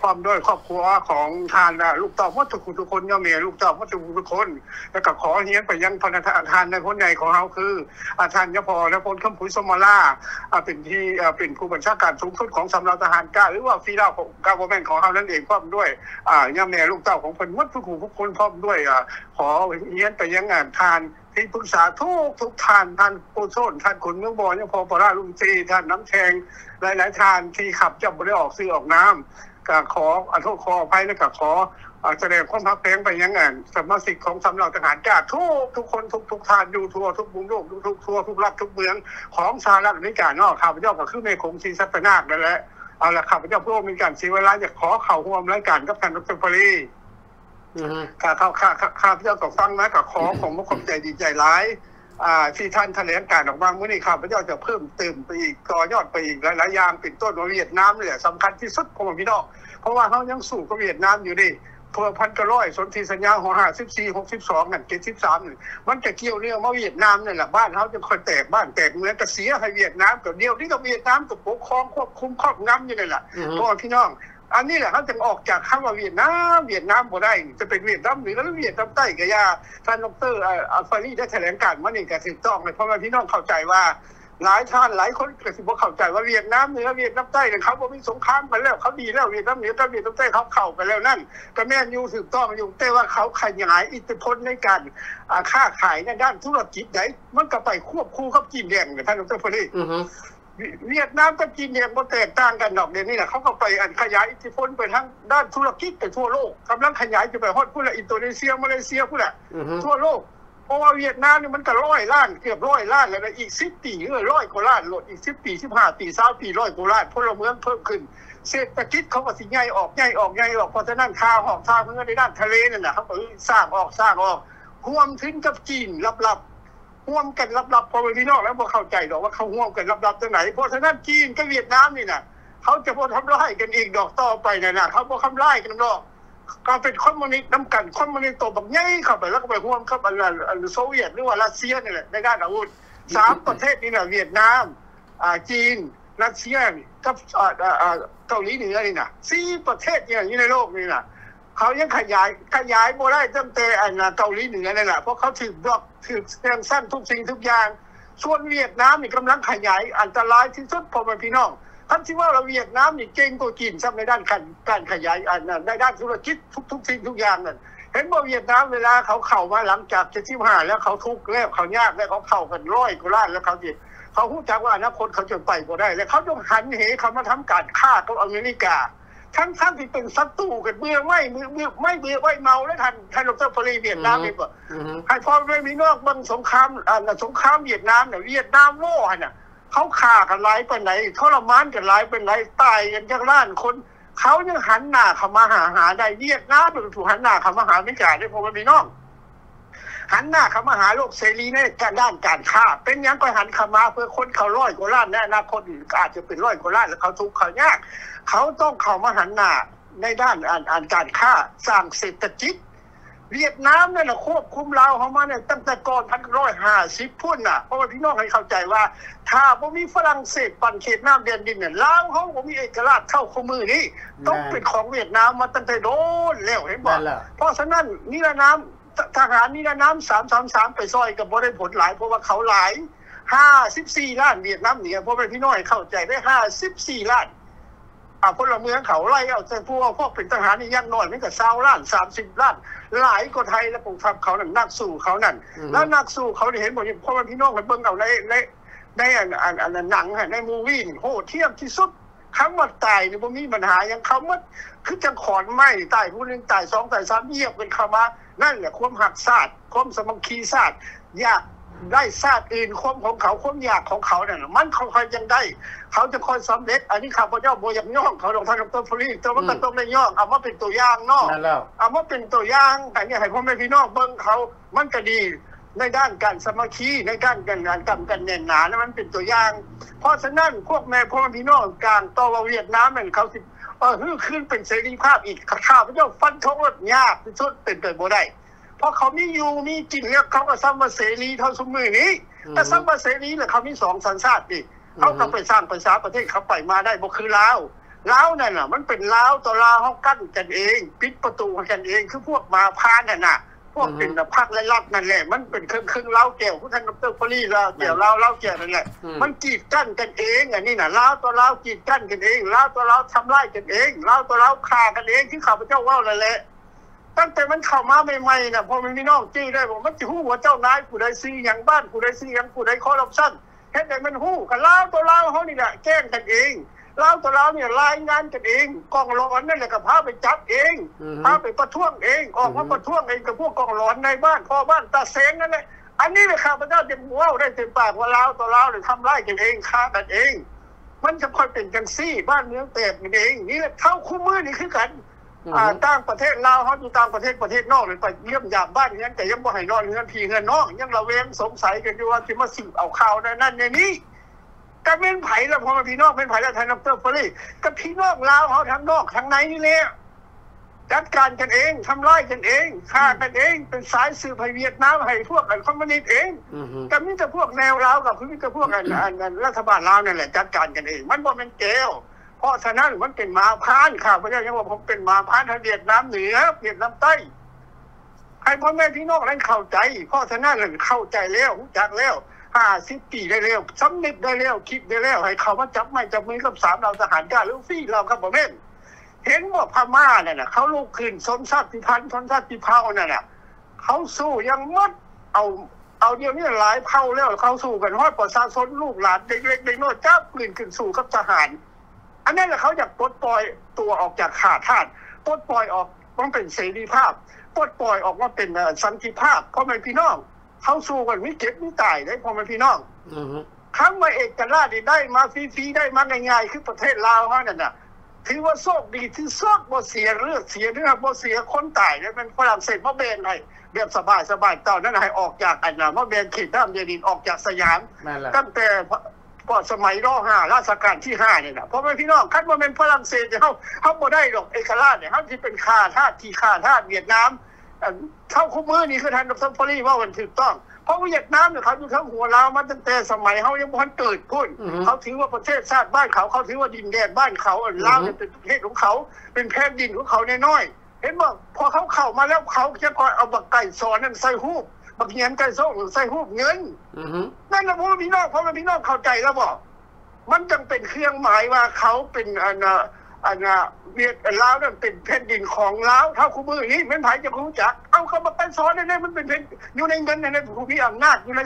พร้อมด้วยครอบครัวของทานนะลูกเต่อวัตถุคุณทุกคนย่อมมีลูกเต่อวัตถุคุณทุกคน แล้วก็ขอเฮียนไปยังพนักงานทานในพ้นใหญ่ของเราคือ อาทานยพอและพลคำผุยสมมาล่าเป็นที่เป็นผู้บัญชาการสูงสุดของสำเราทหารกล้า หรือว่าฟีเราของกาโบแมนของเรานั่นเองพร้อมด้วยอ่าย่าแม่ลูกเต่าของพิ่นวัดทุกหูทุกคนพร้อมด้วยขอเฮียนไปยังงานทาน ที่ปรึกษาทุกทุกท่านท่านโอโซนท่านขุนเมืองบอลยังพอปราลุงจีท่านน้ำแทงหลายๆท่านที่ขับจับบริออกซื้อออกน้ำก็ขออโทษขออภัยและก็ขออ่าแสดงความพักแพงไปยังไงสมาชิกของสำเหล่าทหารกล้าทุกทุกคนทุกทุกท่านอยู่ทั่วทุกมุมโลกทุกทุกทั่วทุกรัฐทุกเมืองของสหรัฐอเมริกานอกข้าพเจ้าก็คือเมฆคงศรีสัตนาคนั่นแหละเอาละข้าพเจ้าพื่อมีการเสียเวลาจะขอเข่าร่วมรายการกับท่านดรพลีอือฮึ ข้าข้าข้าข้าข้าพเจ้าก็ฟังนะกับขอของมุขใจดีใจร้ายอ่าที่ท่านแถลงการออกมาเมื่อนี้ข้าพเจ้าจะเพิ่มเติมไปอีกต่อยอดไปอีกหลายๆอย่างเป็นต้นว่าเวียดนามเนี่ยสำคัญที่สุดของพี่น้องเพราะว่าเขายังสู้กับเวียดนามอยู่ดิเพื่อพันกร้อยสนธิสัญญาหัวห้าสิบสี่หกสิบสองกันเจ็ดสิบสามมันจะเกี่ยวเนื่องมาเวียดนามนี่นแหละบ้านเขาจะคอยแตกบ้านแตกเมืองก็เสียให้เวียดนามกับเดียวที่กับเวียดนามกับปกครองควบคุมครอบงำอยู่นี่แหละอือฮึเพราะว่าพี่น้อง อันนี้แหละเขาจึงออกจากคำว่าเวียดนามเวียดนามบ่ได้ จะเป็นเวียดนามหนือหรือเวียดนามใต้ก็ยาท่านดรอ่ออัลฟารีได้แถลงการมานี่ก็ถูกต้องเลยเพราะว่าพี่น้องเข้าใจว่าหลายท่านหลายคนก็สิบ่เข้าใจว่าเวียดนามเหนือเวียดนามใต้เนี่ยเขาบ่มีสงครามกันแล้วเขาดีแล้วเวียดนามเหนือกับเวียดนามใต้เขาเข้ากันแล้วนั่นก็แม่นอยู่ถูกต้องอยู่แต่ว่าเขาขยายอิทธิพลในการอ่าค้าขายในด้านธุรกิจได้มันก็ไปควบคู่กับจีนแดงเนี่ยท่านดรพลี เวียดนามกับจีนเนี่ยมันแตกต่างกันดอกเดี๋ยวนี้นะเขาก็ไปอันขยายอิทธิพลไปทั้งด้านธุรกิจไปทั่วโลกกำลังขยายจะไปฮอดพุ่นละอินโดนีเซียมาเลเซียพุ่นละอือฮึทั่วโลกเพราะว่าเวียดนามนี่มันก็ร้อยล้านเกือบร้อยล้านแล้วนะอีกสิบปีเออร้อยกว่าล้านโลดอีกสิบปีสิบห้าปีสามปีร้อยกว่าล้านพลเมืองเพิ่มขึ้น เศรษฐกิจเขาก็สิใหญ่ออกใหญ่ออกใหญ่ออกเพราะฉะนั้นข้าวหอกข้าวเมื่อในด้านทะเลนั่นนะเขาก็สร้างออกสร้างออกห่วมถึงกับจีนลับๆ ห่วมกันลับๆพอไปพี่น้องแล้วพอเข้าใจหรอกว่าเขาห่วมกันลับๆตรงไหนเพราะฉะนั้นจีนกับเวียดนามนี่นะเขาจะพอทำร้ายกันอีกดอกต่อไปนะนะเขาพอทำร้ายกันดอกการเป็นคอมมิวนิสต์น้ำกันคอมมิวนิสต์ตัวแบบใหญ่เข้าไปแล้วก็ไปห่วมเข้าอันนั้นอันโซเวียตหรือว่ารัสเซียนี่แหละในด้านอาวุธสามประเทศนี่นะเวียดนามอ่าจีนรัสเซียกับอ่าอ่าเกาหลีเหนือนี่นะสี่ประเทศเนี่ยอยู่ในโลกนี่นะ เขายังขยายขยายโมได้ตั้งแต่อันน่ะเกาหลีเหนือนั่นแหละเพราะเขาถือบล็อกถือแซงสั้นทุกสิ่งทุกอย่างส่วนเวียดนามนี่กำลังขยายอันตรายที่สุดพอมาพี่น้องท่านที่ว่าเราเวียดนามนี่เก่งตัวจีนซ้ำในด้านการการขยายอันนั้นในด้านธุรกิจทุกทุกสิ่งทุกอย่างนั่นเห็นว่าเวียดนามเวลาเขาเข้ามาหลังจากเจ็ดสิบห้าแล้วเขาทุกข์แล้วเขายากแล้วเขาเข้ากันร้อยกว่าล้านแล้วเขาจีเขาพูดจากว่าอนาคตเขาจะไปก็ได้ แล้วเขาต้องหันเหเขามาทำการฆ่ากับอเมริกา ทั้งทั้งที่เป็นศัตรูกันเบื่อไม่เบื่อเบื่อไม่เบื่อไม่เมาแล้วท่านท่านดรพลีเวียดนามเองบอกอือฮึให้พ่อไม่มีนอกบังสงครามอ่าสงครามเวียดนามเนี่ยเวียดนามโม่ฮะน่ะเขาฆ่ากันหลายเป็นไหนทรมานกันหลายเป็นไหนตายกันจากล้านคนเขายังหันหน้าเข้ามาหาหาได้เวียดนามเป็นถูกหันหน้าเข้ามาหาไม่กล้าได้เพราะมันมีน้องหันหน้าเข้ามาหาโลกเสรีในการด้านการค้า เป็นหยังก็หันเข้ามาเพื่อคนเขาร้อยกว่าล้านในอนาคตอีกอาจจะเป็นร้อยกว่าล้านแล้วเขาทุกข์เขายาก เขาต้องเข้ามาหันหน้าในด้านอ่านอ่านการค้าสร้างเศรษฐกิจ เวียดนามเนี่ยนะควบคุมลาวเขามาเนี่ยตั้งแต่ก่อนพันร้อยห้าสิบพุ่นน่ะเพราะว่าพี่น้องให้เข้าใจว่า ถ้าบ่มีฝรั่งเศสปั่นเขตน้ำเดินดินเนี่ยลาวเขาบ่มีเอกราชเข้าข้อมือนี่ต้องเป็นของเวียดนามมาตั้งแต่โดนแล้วเห็นบ่นั่นแหละเพราะฉะนั้นนิรนามททหารนิรนามสามสามสามไปซอยกับบ่ได้ผลหลายเพราะว่าเขาหลายห้าสิบสี่ล้านเวียดนามเนี่ยเพราะเป็นพี่น้อยเข้าใจได้ห้าสิบสี่ล้าน อ่าพลเมืองเขาไล่เอาแต่พวกพวกเป็นทหารนี่ยังน้อยไม่กับเศร้าล้านสามสิบล้าน หลายกว่าไทยและกองทัพเขานั่นนักสู้เขานั่นอือฮึแล้วนักสู้เขาเนี่ยเห็นหมดเพราะว่าพี่น้องมันเบิ่งเอาในในในอันอันอันอันหนังอะในมูวี่นี่โหเทียมที่สุดครั้งว่าตายนี่บ่มีปัญหายังเขามันคือจังขอนไม้ตายผู้หนึงตายสองตายสามเหยียบกันเข้ามานั่นแหละความหักศาสตร์ความสามัคคีศาสตร์อยาก ได้ศาสตร์อื่นความของเขาความอยากของเขาเนี่ยน่ะมันค่อยๆยังได้ เขาจะค่อยสำเร็จ อันนี้ข้าพเจ้าบ่อยากย่องเขาดอกท่านดรฟรีแต่ว่าก็ต้องได้ย่องเอามาเป็นตัวอย่างเนาะนั่นแล้วเอามาเป็นตัวอย่างแต่เนี่ยให้พ่อแม่พี่น้องเบิ่งเขามันก็ดีในด้านการสามัคคีในด้านการงานกรรมกันแน่นหนานะมันเป็นตัวอย่าง เพราะฉะนั้นพวกแม่พ่อแม่พี่น้องกลางต่อว่าเวียดนามนั่นเขาสิเออฮือขึ้นเป็นเสรีภาพอีกข้าพเจ้าฟันธงว่ายากที่สุดเป็นไปบ่ได้เพ ราะเขามีอยู่มีกินแล้วเขาก็ซ้ำมาเสรีเท่าสมือนี้อืมแต่ซ้ำมาเสรีเนี่ยเขามีสองสัญชาติดิเขาก็ไปสร้างประชาประเทศเขาไปมาได้บ่คือลาวลาวนั่นน่ะ มันเป็นลาวต่อลาวเขากั้นกันเอง ปิดประตูกันเองคือพวกมาพานนั่นน่ะพวกเป็นพักและรัฐนั่นแหละ มันเป็นครึ่งครึ่งๆลาวแก้วผู้ท่านดรฟรีลาวแก้วลาวลาวแก้วนั่นแหละอืมมันกีดกั้นกันเองอันนี้น่ะลาวต่อลาวกีดกั้นกันเองลาวต่อลาวทำลายกันเองลาวต่อลาวฆ่ากันเองที่ข้าพเจ้าเว่านั่นแหละ ตั้งแต่มันเข้ามาใหม่ๆนะพอมันมีน้องจี้ได้บอกมันจะหู้ว่าเจ้านายผู้ใดซื้ออย่างบ้านผู้ใดซื้ออย่างผู้ใดคอร์รัปชันเฮ็ดให้มันหู้กันลาวตัวลาวเขานี่แหละแกล้งกันเองลาวตัวลาวเนี่ยรายงานกันเองกองร้อนนั่นแหละก็พาไปจับเองอือฮึพาไปประท้วงเองออกมาประท้วงเองกับพวกกองร้อนในบ้านพ่อบ้านตาเสงนั่นแหละอันนี้เลยข้าพเจ้าจะว้าวได้เต็มปากว่าลาวตัวลาวเนี่ยทำร้ายกันเองฆ่ากันเอง มันจะค่อยเป็นจังซี่บ้านเมืองแตกกันเองนี่แหละเท่าคู่มือนี่คือกันอืออ่าฮึ ต่างประเทศลาวเขาอยู่ต่างประเทศประเทศนอกเลยไปเยี่ยมยามบ้านเงี้ยแต่ยังบ่ให้นอนเงินพี่เงินน้องยังระเวงสงสัยกันอยู่ว่าที่มาสืบเอาข่าวในนั่นในนี้ก็เป็นไผ่ละพอมาพี่น้องเป็นไผ่ละไทยนับเตอร์ฟรีก็พี่น้องลาวเขาทั้งนอกทั้งในนี่แหละจัดการกันเองทำร้ายกันเองฆ่ากันเองเป็นสายสืบให้เวียดนามให้พวกกันคอมมิวนิสต์เองอือฮึก็มีแต่พวกแนวลาวกับมีแต่พวกอันอันอันรัฐบาลลาวนั่นแหละจัดการกันเอง มันบ่เป็นเกล เพราะฉะนั้นมันเป็นมาพานค่ะพระเจ้ายังว่าผมเป็นมาพานทางเวียดนามเหนือเวียดนามใต้ให้พ่อแม่พี่น้องนั้นเข้าใจ เพราะฉะนั้นเข้าใจแล้วรู้จักแล้วห้าสิบปีได้แล้วสำนึกได้แล้วคิดได้แล้วให้เขามาจับไม่จับมือกับสามเราทหารกล้าหรือฟี่เราครับบ่แม่เห็นว่าพม่าเนี่ยนะเขาลูกขึ้นสมชาติพันธุ์สมชาติเผ่านั่นน่ะเขาสู้ยังหมดเอาเอาเดียวนี้หลายเผ่าแล้วเขาสู้กันฮอดประชาชนลูกหลานเด็กๆเด็กน้อยจับปืนขึ้นสู่กับทหาร อันนั้นแหละเขาอยากปลดปล่อยตัวออกจากขาทาสปลดปล่อยออกมันเป็นเสรีภาพปลดปล่อยออกมาเป็นเอ่อสันติภาพพ่อแม่พี่น้องเขาสู้กันวิเจ็บวิตายได้พ่อแม่พี่น้องอือฮึครั้งมาเอกราชนี่ได้มาฟรีๆได้มาง่ายๆคือประเทศลาวเฮานั่นน่ะถือว่าโชคดีที่โชคบ่เสียเลือดเสียเนื้อบ่เสียคนตายได้เป็นฝรั่งเศสมาเบนให้แบบสบายๆตอนนั้นให้ออกจากอันน่ะมาเบนเขตน้ำเยดินออกจากสยามแม่นละตั้งแต่ ก่อนสมัยรอห้าราชการที่ห้าเนี่ยนะเพราะไม่พี่น้องคันว่าเป็นฝรั่งเศสเนี่ยเขาเขาบ่ได้ดอกเอกราชเนี่ยเขาที่เป็นข้าทาสที่ข้าทาสเวียดนามเอ่อเข้าคู่มือนี่คือท่านดรฟอรี่ว่ามันถูกต้อง เพราะว่าเวียดนามเนี่ยเขาอยู่ทั้งหัวลาวมาตั้งแต่สมัยเขายังบ่ทันเกิดพุ่นอือฮึเขาถือว่าประเทศชาติบ้านเขาเขาถือว่าดินแดนบ้านเขาเออลาวเนี่ยเป็นประเทศของเขา เป็นแผ่นดินของเขาน้อยๆเห็นบอกพอเขาเข้ามาแล้วเขาจะคอยเอาบักไก่สอนนั่นใส่หูป บักเหียนไก่ส้มใส่หูปเงินอือฮึนั่นแหละพ่อแม่พี่น้องพ่อแม่พี่น้องเข้าใจแล้วบอกมันจึงเป็นเครื่องหมายว่าเขาเป็นอันน่ะอันน่ะเวียดลาวนั่นเป็นแผ่นดินของลาวเท่าคู่มือนี้เป็นไผจะรู้จัก เอาเขามาเป็นสอนได้มันเป็นแผ่นอยู่ในเงินในผู้มีอำนาจอยู่ใน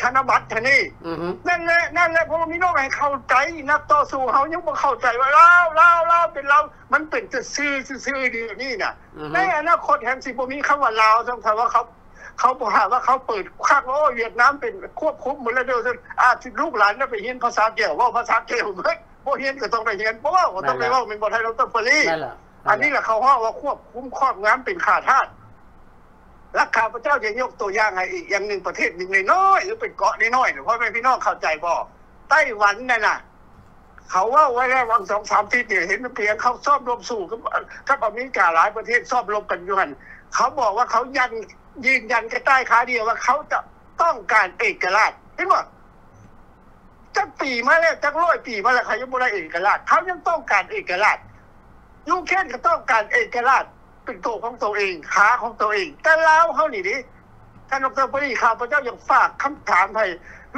ธนบัตรท่านี่อือฮึนั่นแหละนั่นแหละพ่อแม่พี่น้องให้เข้าใจนักต่อสู้เขายังบ่เข้าใจว่าลาวลาวลาวเป็นลาวมันเป็นจะซื่อซื่อๆดีนี่น่ะอือฮึในอนาคตแห่งสิบ่มีคำว่าลาวต้องถามว่าเขา เขาบอกว่าเขาเปิดข้างว่าโอ้เวียดนามเป็นควบคุมหมดแล้วเดียวอาทิลูกหลานน่ะไปเรียนภาษาเกี่ยวว่าภาษาเกี่ยวเฮ้ยบ่เรียนก็ต้องไปเรียนเพราะว่าต้องไปเว่าเป็นบ่ไทยเราต้องเฟรีแม่นละอันนี้แหละเขาว่าว่าควบคุมครอบงำเป็นข้าทาสและข้าพเจ้าจะยกตัวอย่างให้อีกอย่างหนึ่งประเทศหนึ่งน้อยๆหรือเป็นเกาะน้อยๆเพราะไม่พี่น้องเข้าใจบ่ไต้หวันนั่นน่ะเขาว่าไว้แล้ววังสองสามทิศเนี่ยเห็นมันเพียงเขาซ่อมรบสู่กับกับอเมริกาหลายประเทศซ่อมรบกันอยู่หันเขาบอกว่าเขายัน ยืนยันกระใต้ขาเดียวว่าเขาจะต้องการเอกราชเห็นบ่จักปีมาแล้วจักร้อยปีมาแล้วเขายังไม่ได้เอกราชเขายังต้องการเอกราชยูเครนก็ต้องการเอกราชเป็นตัวของตัวเองขาของตัวเอง แต่ลาวเขานี่ดิท่านดรปรีข้าพเจ้าอยากฝากคำถามให้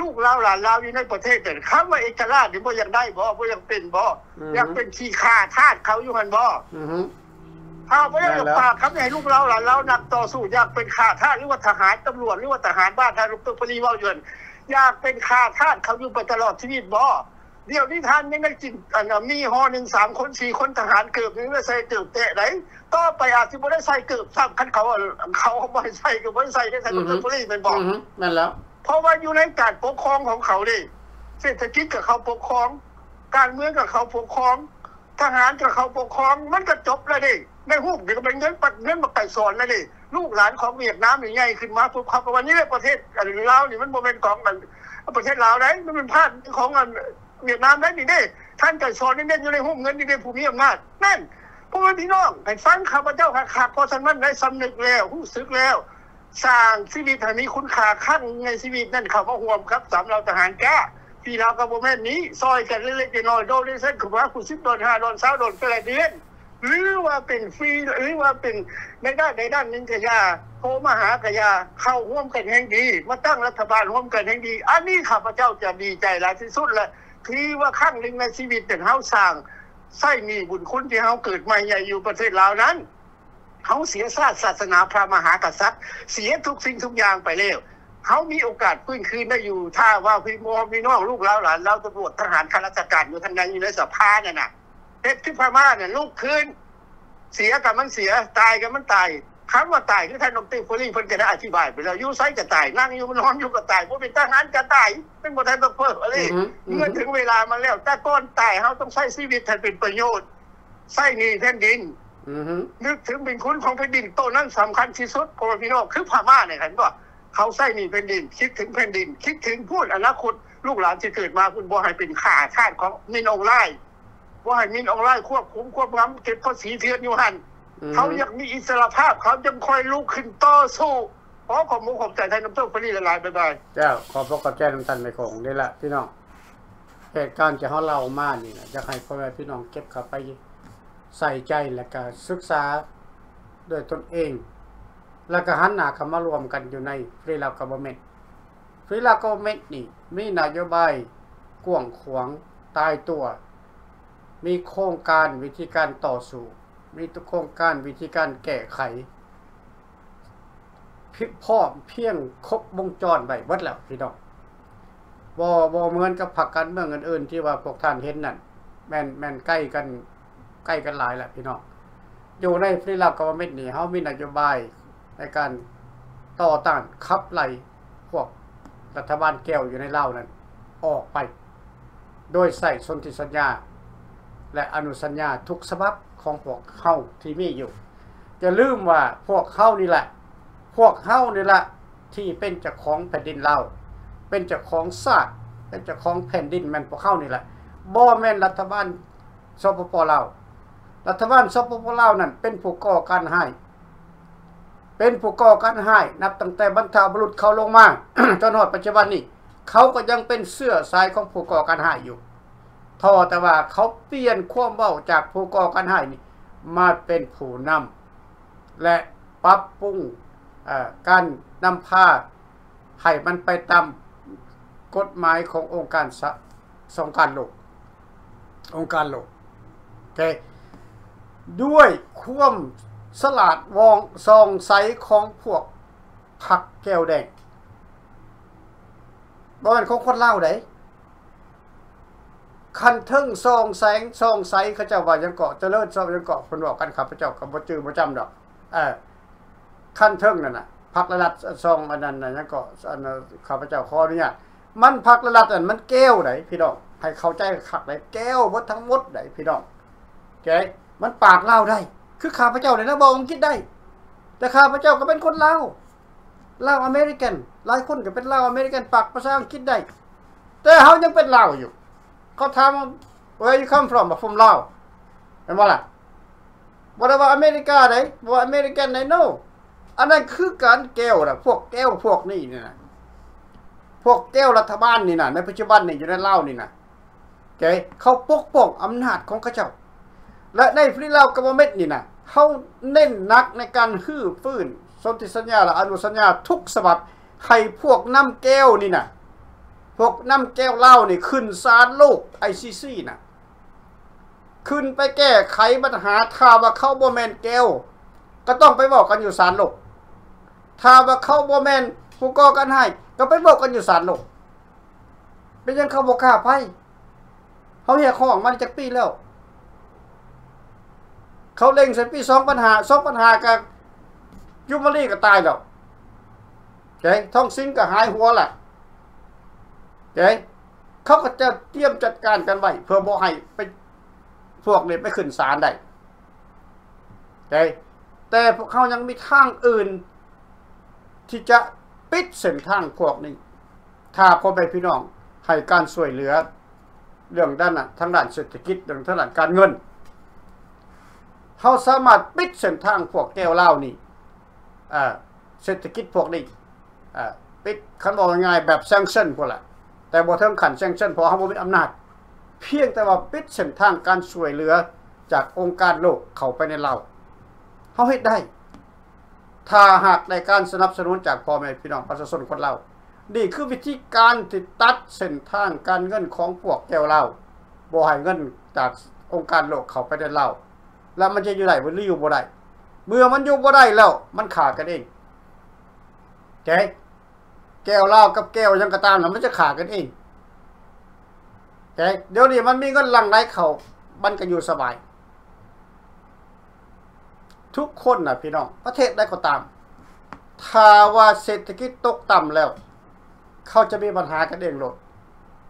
ลูกลาวหลานลาวอยู่ในประเทศแต่คำว่าเอกราชนี่บ่อยากได้บ่บ่อยากเป็นบ่อยากเป็นขี้ข้าทาสเขาอยู่หันบ่ อือฮึข้าพเจ้าอยากฝากคำให้ลูกเราหลานเรานักต่อสู้อยากเป็นข้าทาสหรือว่าทหารตำรวจหรือว่าทหารบ้านท่านดรปรีว่าอยู่หั่นอยากเป็นข้าทาสเขาอยู่ไปตลอดชีวิตบ่เดี๋ยวนี้ท่านยังได้กินอันน่ะมีฮอหนึ่งสามคนสี่คนทหารเกือบนึงได้ใส่เกือบเตะไหนต่อไปอาจจะบ่ได้ใส่เกือบซ้ำคันเขาเอาเขาบ่ให้ใส่ก็บ่ได้ใส่ได้ท่านดรปรีเป็นบอกอือฮึแม่นแล้วเพราะว่าอยู่ในการปกครองของเขาดิเศรษฐกิจกับเขาปกครอง การเมืองกับเขาปกครอง ทหารกับเขาปกครองมันก็จบแล้วดิ ในหุบเดี๋ยวก็เป็นเงินปัดเงินมาไก่สอนแล้วดิลูกหลานของเวียดนามนี่ใหญ่ขึ้นมาปุ๊บเขาก็วันนี้เลยประเทศอันลาวนี่มันโมเมนต์ของมันประเทศลาวไหนมันเป็นพลาดของอันเวียดนามได้นี่เด้ ท่านไก่สอนนี่เด่นอยู่ในหุบเงินนี่เด้ผู้มีอำนาจนั่นพวกพี่น้องให้ฟังข้าพเจ้าค่ะขาดพอท่านมันได้สำนึกแล้วรู้สึกแล้ว สร้างชีวิตให้มีคุณค่าขั้นในชีวิตนั่นเขาก็ห่วมครับสามเราทหารแก้พี่เรากับโมเมนต์นี้ ซอยกันเล็กๆน้อยๆโดนเส้นขุว่าคุณสิบโดนห้าโดนเช้าโดนเป็นเดือน หรือว่าเป็นฟรีหรือว่าเป็นในด้านในด้านนึงกยาโทรมาหากยาเข้าร่วมกันแห่งดีมาตั้งรัฐบาลร่วมกันแห่งดี อันนี้ข้าพเจ้าจะดีใจหลายที่สุดเลยที่ว่าครั้งหนึ่งในชีวิตเป็นเฮาสร้างไส้มีบุญคุณที่เฮาเกิดมาใหญ่อยู่ประเทศลาวนั้นเขาเสียชาติศาสนาพระมหากษัตริย์ เสียทุกสิ่งทุกอย่างไปแล้วเขามีโอกาสฟื้นคืนได้อยู่ ถ้าว่าพี่โมพี่น้องลูกเราหลานเราตำรวจทหารข้าราชการอยู่ทางนั้นอยู่ในสภาเนี่ยนะ เพชรที่พม่าเนี่ยลูกคืน เสียกับมันเสียตายกับมันตายคำว่าตายคือท่านนมตีฟรีเพิ่นก็ได้อธิบายไปแล้วอยู่ไซจะตายนั่งอยู่นอนอยู่ก็ตายบ่เป็นทหารก็ตายเป็นบ่ทันต้องเพิ่มอะไรอือฮึอือฮึเมื่อถึงเวลามันแล้วแต่ก่อนตายเขาต้องใช้ชีวิตให้เป็นประโยชน์ใช้หนี่แผ่นดินอือฮึนึกถึงเป็นคุณของแผ่นดินโตวนั้นสำคัญที่สุดพ่อแม่พี่น้องคือพม่าเนี่ยเห็นป่ะเขาใส่หนีแผ่นดิน คิดถึงแผ่นดิน คิดถึงพูดอนาคตลูกหลานที่เกิดมาคุณบ่ให้เป็นข้าทาสของมินออนไล น์บ่ให้มินออนไลน์ควบคุมควบงำเก็บภาษีเทือนอยู่หันอือฮึเขาอยากมีอิสรภาพเขายังคอยลุกขึ้นต่อสู้ขอขอบมุขขอบใจไทยน้ำเต้าฟรีละลายบ๊ายบายเจ้าขอบพระคุณแจ้น้ำตันในของนี่ละพี่น้องเหตุการณ์ที่เฮาเล่ามานี่นะอยากให้พ่อแม่พี่น้องเก็บเข้าไปใส่ใจและก็ศึกษาด้วยตนเอง แล้วก็หันหน้าเข้ามารวมกันอยู่ในฟรีลาวกับบเมนฟรีลาก็เม็ดนี่มีนโยบายกว้างขวางตายตัว มีโครงการวิธีการต่อสู้ มีโครงการวิธีการแก้ไขพิพร้อมเพียงครบวงจรไปวัดแล้วพี่น้องบ่บ่เหมือนกับพรรคการเมืองอื่นๆที่ว่าพวกท่านเห็นนั่นแม่นแม่นใกล้กันใกล้กันหลายแหละพี่น้องอยู่ในฟรีลาก็เม็ดนี่เฮามีนโยบายในการต่อต้านขับไล่พวกรัฐบาลแก้วอยู่ในเล่านั้น ออกไป โดยใส่สนธิสัญญา และอนุสัญญาทุกฉบับของพวกเฮาที่มีอยู่ จะลืมว่าพวกเฮานี่แหละ พวกเฮานี่แหละที่เป็นเจ้าของแผ่นดินเรา เป็นเจ้าของชาติเป็นเจ้าของแผ่นดินแมนพวกเฮานี่แหละบ่แม่นรัฐบาลสปปลาวรัฐบาลสปปลาวนั่นเป็นผู้ก่อการให้ เป็นผู้ก่อการให้นับตั้งแต่บรรทาบรุษเขาลงมาจนฮอดปัจจุบันนี้ เขาก็ยังเป็นเสื้อสายของผู้ก่อการให้อยู่ ทอแต่ว่าเขาเปลี่ยนควมเว้าจากผู้ก่อการให้นี่มาเป็นผู้นำและปรับปรุงการนำพาให้มันไปตามกฎหมายขององค์การสสงการโลก องค์การโลกโอเคด้วยความสลาดวองซองใสของพวกผักแก้วแดงบ่แม่นของคนเล่าวได คันเทิงซองแสงซองใสเขาเจ้าว่ายังเกาะเจริญซองยังเกาะเพิ่นบอกกันครับพระเจ้าก็บ่จื้อบ่จำดอกเออคันเทิงนั่นน่ะพักระลัดซองอันนั้นน่ะยังเกาะอันข้าพเจ้าขออนุญาตมันพักระลัดอันมันแก้วไดพี่น้องให้เข้าใจคักไดแก้วบ่ทั้งหมดไดพี่น้องโอเคมันปากเล่าได้ คือข้าพเจ้าเนี่ยนะบอกอังกฤษได้ แต่ข้าพเจ้าก็เป็นคนเล่าวลาอเมริกันหลายคนก็เป็นเล่าอเมริกันปากภาษาอังกฤษได้ แต่เขายังเป็นเล่าอยู่ เขาถามว่า where you come from from ลาวเห็นบ่ล่ะบ่ได้ว่าอเมริกาไดบ่ว่าอเมริกันได no อันนั้นคือการแก้วน่ะพวกแก้วพวกนี้นี่นะพวกแก้วรัฐบาลนี่น่ะในปัจจุบันนี่อยู่ในเล่านี่น่ะโอเคเขาปกป้องอำนาจของเขาเจ้า และในฟรีลากัเม็ดนี่นะเขาเน้นหนักในการฮื้อฟื้นสนธิสัญญาและอนุสัญญาทุกฉบับให้พวกน้ำแก้วนี่นะ พวกน้ำแก้วเหล้านี่ขึ้นศาลโลก ICC นะขึ้นไปแก้ไขปัญหาถ้าว่าเขาบ่แมนแก้ว ก็ต้องไปบอกกันอยู่ศาลโลกถ้าว่าเขาบ่แมนผู้ก่อกันให้ก็ไปบอกกันอยู่ศาลโลกเป็นยังเขาบ่กล้าไปเขาแยของมันจากปีแล้ว เขาเล็งเสร็จปีสองปัญหาสองปัญหากับยุมารีก็ตายแล้วเจ๊ท่องซิงก็หายหัวแหละ เจ๊เขาก็จะเตรียมจัดการกันไว้เพื่อบ่ให้ไปพวกนี้ไปขึ้นศาลได้เจ๊แต่พวกเขายังมีทางอื่น ที่จะปิดเส้นทางพวกนี้ ถ้าพ่อแม่พี่น้องให้การช่วยเหลือ เรื่องด้านน่ะทางด้านเศรษฐกิจเรื่องทางด้านการเงินเขาสามารถปิดเส้นทางพวกแก้วเหล้านี่เศรษฐกิจพวกนี้ปิดคันบอกง่ายแบบแซงชั่นพวกละ แต่บ่ถึงขันแซงชั่นพราะเขาบ่มีอำนาจ เพียงแต่ว่าปิดเส้นทางการช่วยเหลือจากองค์การโลกเข้าไปในเราเขาเฮ็ดได้ ถ้าหากในการสนับสนุนจากพ่อแม่พี่น้องประชาชนคนเรานี่คือวิธีการที่ตัดเส้นทางการเงินของพวกแก้วเหล้าบ่ให้เงินจากองค์การโลกเข้าไปในเราแล้วมันจะอยู่ได้มันอยู่บ่ได้เมื่อมันอยู่บ่ได้แล้ว มันขาดกันเองแก แก้วเหล้ากับแก้วยังกระตามน่ะมันจะขาดกันเองแกเดี๋ยวนี้มันมีเงินหลั่งไหลเข้ามันก็อยู่สบาย ทุกคนน่ะพี่น้อง ประเทศใดก็ตาม ถ้าว่าเศรษฐกิจตกต่ำแล้ว เขาจะมีปัญหากันเองโลด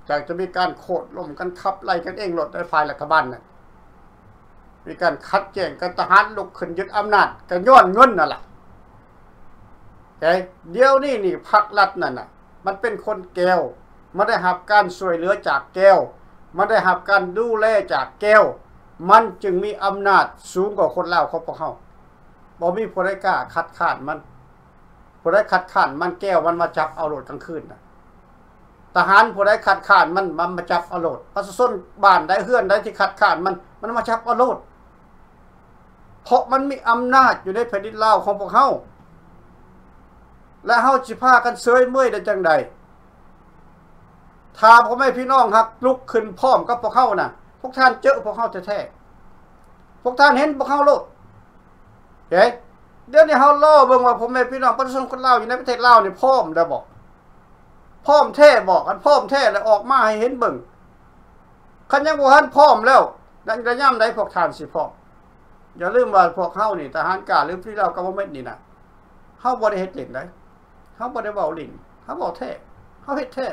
จากจะมีการโคดลมกันขับไล่กันเองโลดในฝ่ายรัฐบาลน่ะมีการคัดแย่งกันทหารลุกขึ้นยึดอำนาจกันย้อนเงินนั่นแหละ แต่เดี๋ยวนี้นี่พรรครัฐนั่นน่ะ มันเป็นคนแก้วมันได้รับการช่วยเหลือจากแก้ว มันได้รับการดูแลจากแก้ว มันจึงมีอำนาจสูงกว่าคนลาวเขาพวกเขาบ่มีผู้ใดกล้าคัดค้านมันผู้ใดคัดค้านมันแก้วมันมาจับเอาโหลดกลางคืนน่ะทหารผู้ใดคัดค้านมันมันมาจับเอาโหลดประชาชนบ้านใดเฮือนใดที่คัดค้านมันมันมาจับเอาโหลดเพราะมันมีอำนาจอยู่ในแผ่นดินลาวของพวกเฮา และเฮาสิพากันเซยเมื่อยได้จังใดถ้าพ่อแม่พี่น้องฮักลุกขึ้นพร้อมกับพวกเขาน่ะ พวกท่านเจอพวกเขาแท้ๆพวกท่านเห็นพวกเขาโลดเฮ้เดี๋ยวนี้เฮาล่อเบิ่งว่าพ่อแม่พี่น้องประชาชนคนลาวอยู่ในประเทศลาวนี่พร้อมแล้บอกพร้อมแท้บอกกันพร้อมแท้แล้วออกมาให้เห็นเบิ่งคันยังบ่ทันพร้อมแล้วนั่นก็ย่ํใดพวกท่านสิพร้อมอย่าลืมว่าพวกเฮานี่ทหารกาหรือพี่เรากบเม็ดนี่นะเฮาบ่ได้เฮ็ดเล่นได้ เฮาบ่ได้เว้าลิ้นเฮาเว้าแท้เฮาเฮ็ดแท้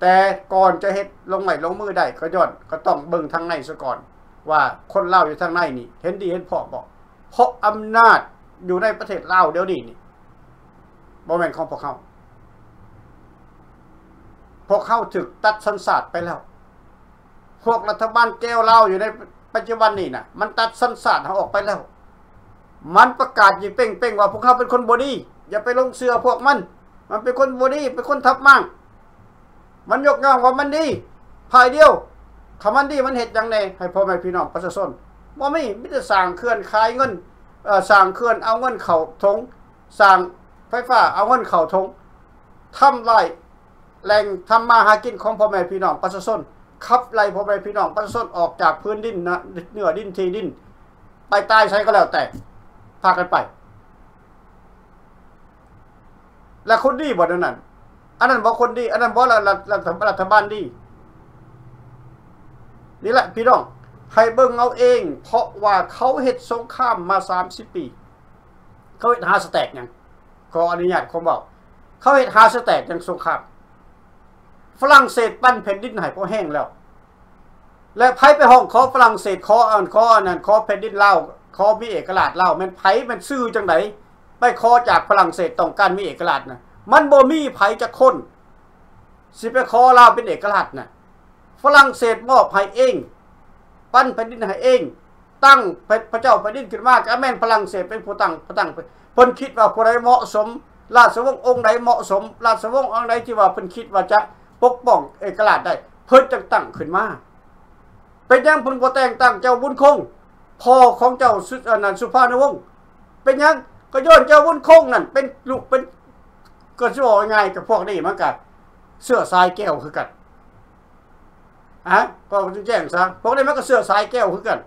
แต่ก่อนจะเฮ็ดลงใหม่ลงมือได้ก็ย้อนก็ต้องเบิ่งทางในซะก่อน ว่าคนเล่าอยู่ทางในนี่ เห็นดีเห็นพอบอกเพราะอำนาจอยู่ในประเทศเล่าเดี๋ยวนี้นี่บ่แมนของพวกเขาพวกเขาถึกตัดสัญชาติไปแล้ว พวกรัฐบาลแก้วเล่าอยู่ในปัจจุบันนี่นะมันตัดสัญชาติเขาออกไปแล้ว มันประกาศยิ่งเป้งๆว่าพวกเขาเป็นคนบ่ดี อย่าไปลงเสือพวกมัน มันเป็นคนบดีเป็นคนทับมั่งมันยกย่องว่ามันดีภายเดียวคำมันดีมันเห็ดยังไงให้พ่อแม่พี่น้องประชาชนว่าไม่มิจะสร้างเขื่อนขายเงินเอ่งเขื่อนเอาเงินเข่าทงสร้างไฟฟ้าเอาเงินเข่าทงทำไรแหล่งทำมาหากินของพ่อแม่พี่น้องประชาชนขับไล่พ่อแม่พี่น้องประชาชนออกจากพื้นดินนะเนื้อดินทีดิน ไปตายใช้ก็แล้วแต่พากันไป และคนดีบ่นั้นนั้นอันนั้นบอกคนดี อันนั้นบอกรัฐรัฐรัฐรัฐบาลดี นี่แหละพี่น้องให้เบิ่งเอาเอง เพราะว่าเขาเฮ็ดสงครามมา30ปี เขาเฮ็ดหาสแต็กยังขออนุญาตผมบอก เขาเฮ็ดหาสแต็กยังสงครามฝรั่งเศสปั้นแผ่นดินให้พอแห้งแล้ว และไผไปห้องขอฝรั่งเศสขออันขออันนั้นขอแผ่นดินเลาขอมีเอกราชลาม่นไผมันซื่อจังได ไปขอจากฝรั่งเศสต้องการมีเอกราชนะมันบ่มีไผจะค้น สิไปขอลาวเป็นเอกราชนะฝรั่งเศสมอบให้เอง ปั้นแผ่นดินให้เอง ตั้งพระเจ้าแผ่นดินขึ้นมาก็แม่นฝรั่งเศสเป็นผู้ตั้งผู้ตั้งเพิ่นคิดว่าผู้ใดเหมาะสม ราชวงศ์องค์ใดเหมาะสม ราชวงศ์องค์ใดที่ว่าเพิ่นคิดว่าจะปกป้องเอกราชได้ เพิ่นจึงตั้งขึ้นมาเป็นยังเพิ่นบ่แต่งตั้งเจ้าบุญคงพ่อของเจ้าสุอนันต์สุภาณวงศ์เป็นยัง ก็ย้อนเจ้าบุญคงนั่นเป็นลูกเป็นก็จะบอกง่ายกับพวกนี้มันกับเสื้อสายแก้วคือกันอะก็จะแจ้งซะพวกนี้มันก็เสื้อสายแก้วคือกัน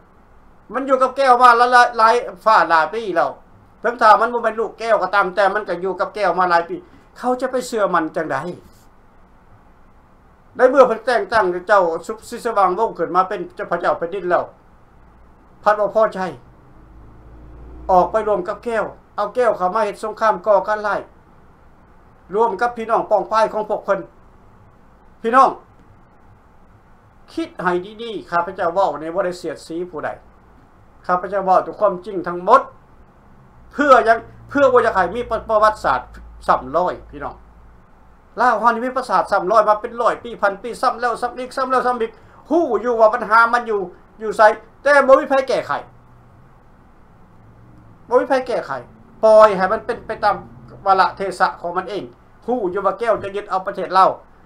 มันอยู่กับแก้วมาละหลายฝ่าหลายปีแล้วถึงถามันบ่เป็นลูกแก้วก็ตามแต่มันก็อยู่กับแก้วมาหลายปี เขาจะไปเสื้อมันจังไดได้เมื่อเพิ่นแต่งตั้งเจ้าสุบสิสว่างวงศ์ขึ้นมาเป็นเจ้าพระเจ้าแผ่นดินแล้วพัดว่าพ่อใจออกไปรวมกับแก้ว เอาแก้วเขามาเฮ็ดสงครามก่อการไล่รวมกับพี่น้องปองป้ายของพวกเพิ่นพี่น้อง คิดให้ดีๆข้าพเจ้าว้าในบ่ได้เสียดสีผู้ใดข้าพเจ้าว้าด้วยความจริงทั้งหมด เพื่อยังเพื่อว่าจะให้มีประวัติศาสตร์ซ้ำร้อยพี่น้องล่าวเฮานี่มีประวัติศาสตร์ซ้ำร้อยมาเป็นร้อยปีพันปีซ้ำแล้วซ้ำอีกซ้ำแล้วซ้ำอีกฮู้อยู่ว่าปัญหามันอยู่อยู่ไสแต่บ่มีไผแก้ไขบ่มีไผแก้ไข ปล่อยให้มันเป็นไปตามวาระเทศะของมันเองฮู้ยู่ว่าแก้วจะยึดเอาประเทศเรา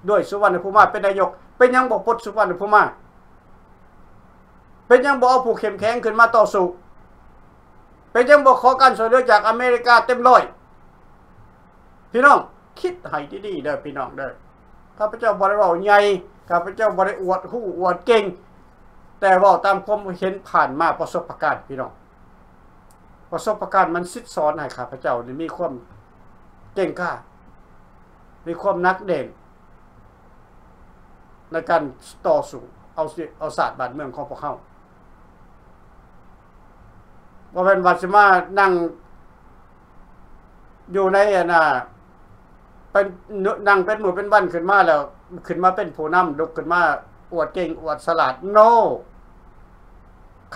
ด้วยสุวรรณภูมิเป็นนายก เป็นยังบ่ปลดสุวรรณภูมิเป็นยังบ่เอาผู้เข้มแข็งขึ้นมาต่อสู้เป็นยังบ่ขอการช่วยเหลือจากอเมริกาเต็มร้อยพี่น้องคิดให้ดีๆเด้อพี่น้องเด้อข้าพเจ้าบ่ได้เว้าใหญ่ข้าพเจ้าบ่ได้อวดฮู้อวดเก่ง แต่ว้าตามความเห็นผ่านมาประสบการณ์พี่น้อง ประสบการณ์มันซิดซ้อนให้ข้าพเจ้านี่มีความเก่งกล้า มีความนักเด่น ในการต่อสู้เอาเอาศาสตร์บานเมืองของพวกเขาว่าเป็นวัดสิมานั่ง อยู่ในอนน่ะเป็นนั่งเป็นหมู่เป็นวันขึ้นมาแล้ว ขึ้นมาเป็นผู้นำลุกขึ้นมา อวดเก่งอวดสลาดโน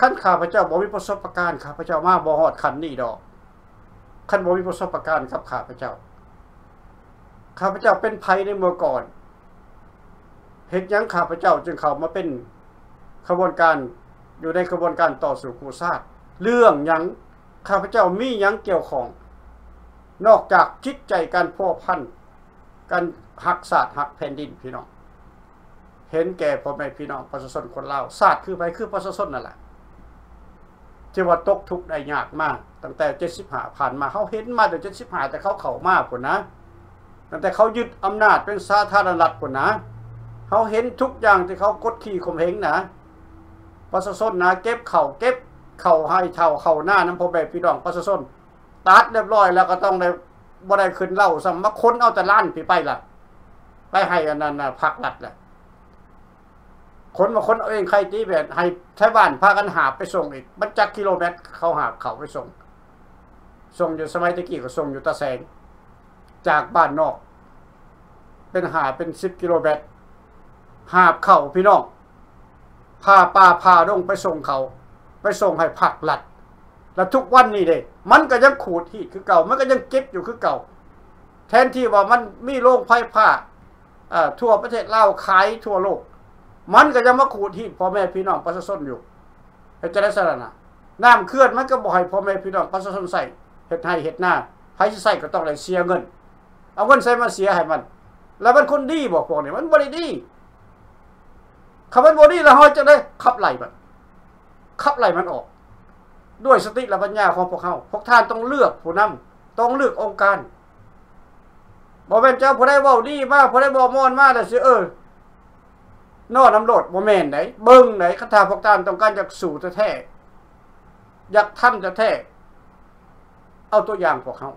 ขั้นข้าพเจ้าบ่มีประสบการณ์ข้าพเจ้ามาบ่ฮอดคันนี้ดอกขั้นบ่มีประสบการณ์กับข้าพเจ้า ข้าพเจ้าเป็นภัยในเมื่อก่อนเหตุยังข้าพเจ้าจึงเข้ามาเป็นขบวนการอยู่ในขบวนการต่อสู้กูซาดเรื่องยังข้าพเจ้ามียังเกี่ยวของ นอกจากจิตใจการพ่อพันธ์การหักศาสตร์หักแผ่นดินพี่น้องเห็นแก่พ่อแม่พี่น้องประชาชนคนลาวศาสตร์คือไปคือประชาชนนั่นแหละ ที่ว่าตกทุกข์ได้ยากมาก ตั้งแต่75ผ่านมาเขาเห็นมาแต่75แต่เขาเข้ามาพุ่นนะตั้งแต่เขายึดอำนาจเป็นสาธารณรัฐพุ่นนะเขาเห็นทุกอย่างที่เขากดขี่ข่มเหงนะประชาชนนะเก็บเข่าเก็บเข่าให้เท่าเข่าหน้าน้ำพอแม่พี่น้องประชาชนตัดเรียบร้อยแล้วก็ต้องได้บ่ได้ขึ้นเหล่าซ้ำมาค้นเอาแต่ล้านพี่ไปล่ะ ไปให้อันนั้นนะผักหลัดแหละ คนมาคนเอาเองใครตีแบบให้ใช้บ้านพากันหาไปส่งอีกมันจักกิโลเมตรเขาหาเขาไปส่ง ส่งอยู่สมัยตะกี้ก็ส่งอยู่ตะแสง จากบ้านนอก เป็นหาเป็นสิบกิโลเมตรหาบเข่าพี่น้องพาปลาพาดงไปส่งเขา ไปส่งให้ผักหลัด แล้วทุกวันนี้เด้มันก็ยังขูดที่คือเก่า มันก็ยังเก็บอยู่คือเก่า แทนที่ว่ามันมีโรงไฟผ้าทั่วประเทศเล่าขายทั่วโลก มันก็ยังมาขูดที่พ่อแม่พี่น้องประชาชนอยู่เฮ็ดจะได้สาระน้ำเคลื่อนมันก็บ่ให้พ่อแม่พี่น้องประชาชนใส่เฮ็ดให้เฮ็ดหน้าใครสิใส่ก็ต้องได้เสียเงิน เอาเงินใส่มาเสียให้มัน แล้วมันคนดีบอกพวกนี้มันบ่ได้ดีคำว่าบ่ดีแล้วเฮาจะได้ขับไล่มันขับไล่มันออก ด้วยสติและปัญญาของพวกเขาพวกท่านต้องเลือกผู้นำต้องเลือกองค์การบ่แม่นเจ้าผู้ใดเว้าดีมากผู้ใดบ่ม่อนมากแล้วสิเออ นอน้ำโหลดบ่แม่นไหนเบิ่งไหนคาถาพวกท่านต้องการอยากสู่แท้อยากท่ำแท้เอาตัวอย่างพวกเขา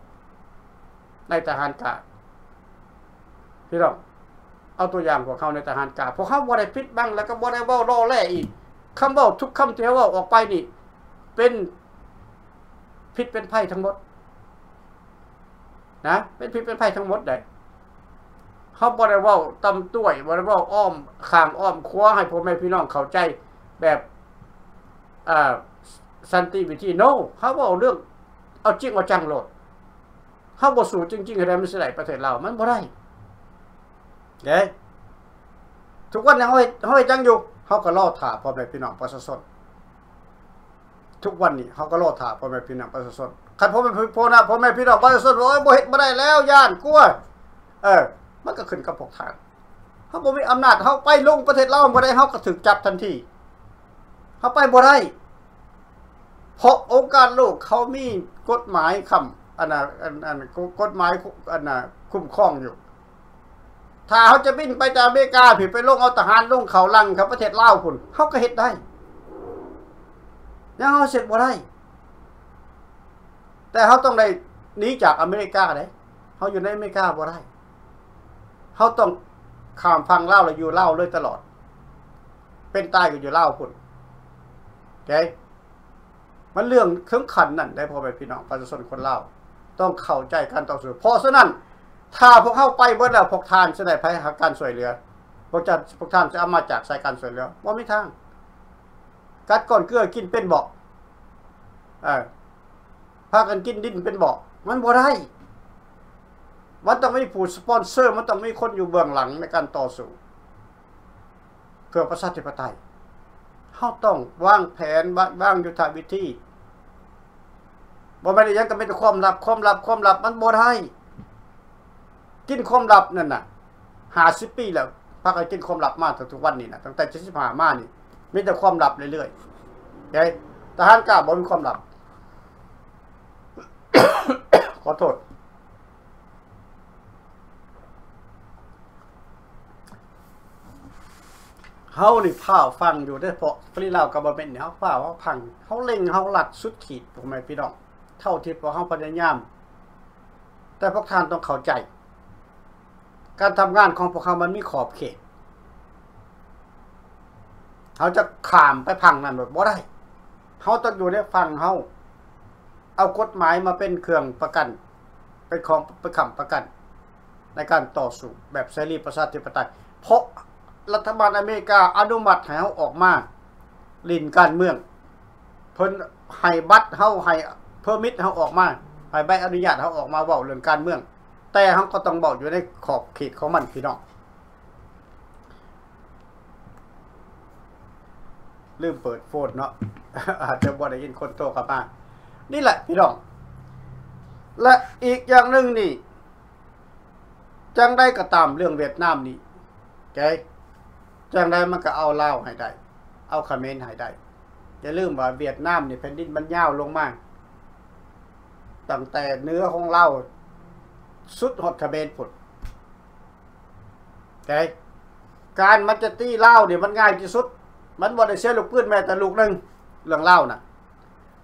ในทหารกาพี่น้องเอาตัวอย่างพวกเขาในทหารกาพวกเขาบ่ได้ปิดบังแล้วก็บ่ได้เว้าล่อแล่อีกคำเว้าทุกคำที่เขาเว้าออกไปนี่ เป็นพิษเป็นภัยทั้งหมดนะเป็นพิษเป็นภัยทั้งหมดเลย เขาบริวาตำต้วยบริวาอ้อมขามอ้อมคว้าให้พ่อแม่พี่น้องเข้าใจแบบอ่าสันติวิธีโนเขาบอกเรื่องเอาจริงเอาจังโหลดเขาบอกสู่จริงๆอะไรมันสิไหลประเทศเรามันบ่ได้เด้ทุกวันนี้เขาเฮ็ดเขาเฮ็ดจังอยู่เขาก็ล่อถาพ่อแม่พี่น้องประชาชนทุกวันนี้เขาก็รอถาพ่อแม่พี่น้องประชาชนคันพ่อแม่พ่อนะพ่อแม่พี่น้องประชาชนบอกว่าบ่เฮ็ดบ่ได้แล้วย่านกลัวเออ มันก็ขึ้นกับพวกทางเขาบ่มีอำนาจเขาไปลงประเทศเลาวบ่ได้เขาก็ถูกจับทันทีเขาไปบ่ได้เพราะองค์การโลกเขามีกฎหมายคำอันน่ะอันอันกฎหมายอันน่ะคุ้มครองอยู่ ถ้าเขาจะบินไปจากอเมริกาผิดไปลงเอาทหารลงเขาลังครับประเทศเล่าวพุ่นเขาก็เฮ็ดได้ยังเขาเสร็จบ่ได้ แต่เขาต้องได้หนีจากอเมริกาได้เขาอยู่ในอเมริกาบ่ได้ เขาต้องข้ามฟังเล่าวแล้วอยู่เล่าเลยตลอด เป็นตายก็อยู่เล่าวพุ่นโอเคมันเรื่องสำคัญนั่นได้พอไปพี่น้องประชาชนคนเล่า ต้องเข้าใจการต่อสู้เพราะฉะนั้น ถ้าพวกเข้าไปเบิดแล้วพวกทานจะได้ไปหาการช่วยเหลือพวกจะพวกท่านจะเอามาจากสายการช่วยเหลือบ่าไมีทาง กัดก่อนเกลือกินเป็นบอกเออพากันกินดินเป็นบอกมันบ่ได้ มันต้องมีผู้สปอนเซอร์ มันต้องมีคนอยู่เบื้องหลังในการต่อสู้ เพื่อประชาธิปไตยเขาต้องวางแผนวางยุทธวิธีบ่ไม่ได้ยังก็ไม่แต่ความลับความลับความลับมันบ่ได้กินความลับนั่นน่ะหาสิปีแล้วพากันกินความลับมาถึงทุกวันนี้นะตั้งแต่เจ็ดสิบห้ามานี่มีแต่ความลับเรื่อยๆโอเคทหารกล้าบ่มีความลับ ขอโทษ เฮานี่พ้าฟังอยู่ได้เพราะฟรีลาวกับบะเม็นเนี่ยเฮาพ้าวเฮาพังเฮาเล็งเฮาหลัดสุดขีดถูกไหมพี่น้อง เท่าที่พวกเฮาพยายาม แต่พวกท่านต้องเข้าใจ การทำงานของพวกเขามันมีขอบเขตเขาจะขามไปพังนั่นแบบบ่ได้เขาต้องอยู่ในฝั่งเขาเอากฎหมายมาเป็นเครื่องประกัน เป็นของเป็นคำประกัน ในการต่อสู้แบบเสรีประชาธิปไตย เพราะ รัฐบาลอเมริกาอนุมัติให้เขาออกมาลินการเมือง เพิ่นให้บัตรเขาให้ permit เขาออกมาให้ใบอนุญาตเขาออกมาเว้าเรื่องการเมือง แต่เขาก็ต้องบอกอยู่ในขอบเขตของมันพี่น้องลืมเปิดโฟนเนาะอาจจะบ่ได้ยินคนโตกลับมานี่แหละพี่น้อง และอีกอย่างหนึ่งนี่ จังได้ก็ตามเรื่องเวียดนามนี่แก จังได้มันก็เอาเลาให้ได้ เอาเขมรให้ได้อย่าลืมว่าเวียดนามนี่ยแผ่นดินมันยาวลงมากตั้งแต่เนื้อของเราสุดหดเขมรผุดไงการมันจะตีเล่าเนี่ยมันง่ายที่สุด มันบ่ได้เสียลูกปืนแม้แต่ลูกหนึ่งเรื่องเล่าน่ะ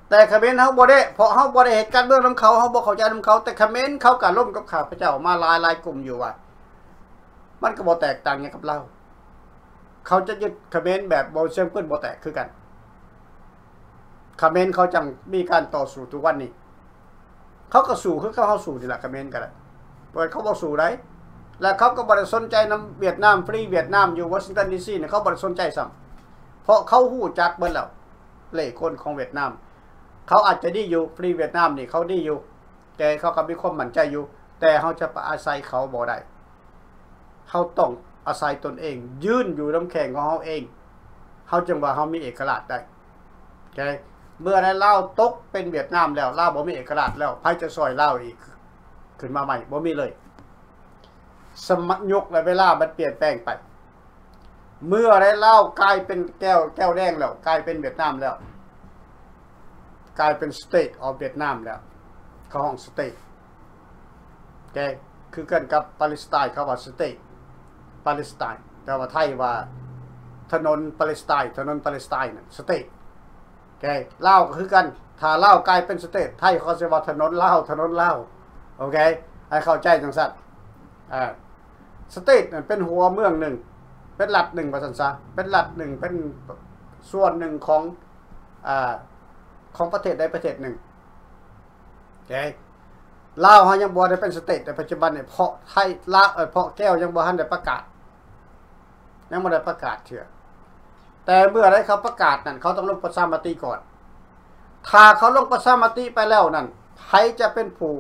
แต่เขมรเฮาบ่ได้เพราะเฮาบ่ได้เหตุการณ์เมืองนํเขาเฮาบ่เข้าใจนํเขา แต่เขมรเขาก็ล่มกับข้าวพระเจ้ามาลายลายกลุ่มอยู่ว่า มันก็บ่แตกต่างหยังกับเรา เขาจะยึดคอมเขมรแบบบ่เชิงปืนบ่แตกคือกันคอมเขมรเขาจังมีการต่อสู้ทุกวันนี้ เขาก็สู้คือเขาเฮาสู้นี่ล่ะเขมรก็ได้เปิดเขาบ่สู้ได้แล้วเขาก็บ่ได้สนใจนํเวียดนามฟรีเวียดนามอยู่วอชิงตันดีซีเนี่ยเขาบ่ได้สนใจซ้ำเพราะเขาฮู้จักเบิดแล้วเล่คนของเวียดนาม เขาอาจจะดีอยู่ฟรีเวียดนามนี่เขาดีอยู่ แต่เขาก็มีความมั่นใจอยู่ แต่เขาจะปอาศัยเขาบ่ได้เขาต้อง อาศัยตนเอง ยื่นอยู่น้ำแข็งของเขาเองเขาจึงว่าเขามีเอกราชได้โอเคเมื่อได้เล่าตกเป็นเวียดนามแล้วเล่าบ่มีเอกราชแล้วไผจะซอยเล่าอีก ขึ้นมาใหม่บ่มีเลย สมัครยกและเวลามันเปลี่ยนแปลงไป เมื่อได้เล่ากลายเป็นแก้วแก้วแดงแล้วกลายเป็นเวียดนามแล้ว กลายเป็น state of Vietnam แล้วเขาห้อง state โอเคคือกันกับปาเลสไตน์เขาว่า state ปาเลสไตน์แต่ว่าไทยว่าถนนปาเลสไตน์ถนนปาเลสไตน์น่ะ state โอเคลาก็คือกันถ้าเล่ากลายเป็น state ไทยเขาจะว่าถนนเล่าถนนเล่าโอเคให้เข้าใจจังสัตว์อ่า state นั่นเป็นหัวเมืองหนึ่ง เป็นหลัดหนึ่งประสันซะเป็นหลัดหนึ่งเป็นส่วนหนึ่งของอ่าของประเทศใดประเทศหนึ่งโอเคลาวเขายังบ่ได้เป็นสเตทในปัจจุบันเนี่ยเพราะไทยลาวเออเพราะแก้วยังบ่ทันได้ประกาศ ยังบ่ได้ประกาศเถื่อ แต่เมื่อไรเขาประกาศนั่นเขาต้องลงประชามติก่อน ถ้าเขาลงประชามติไปแล้วนั่นใครจะเป็นผู้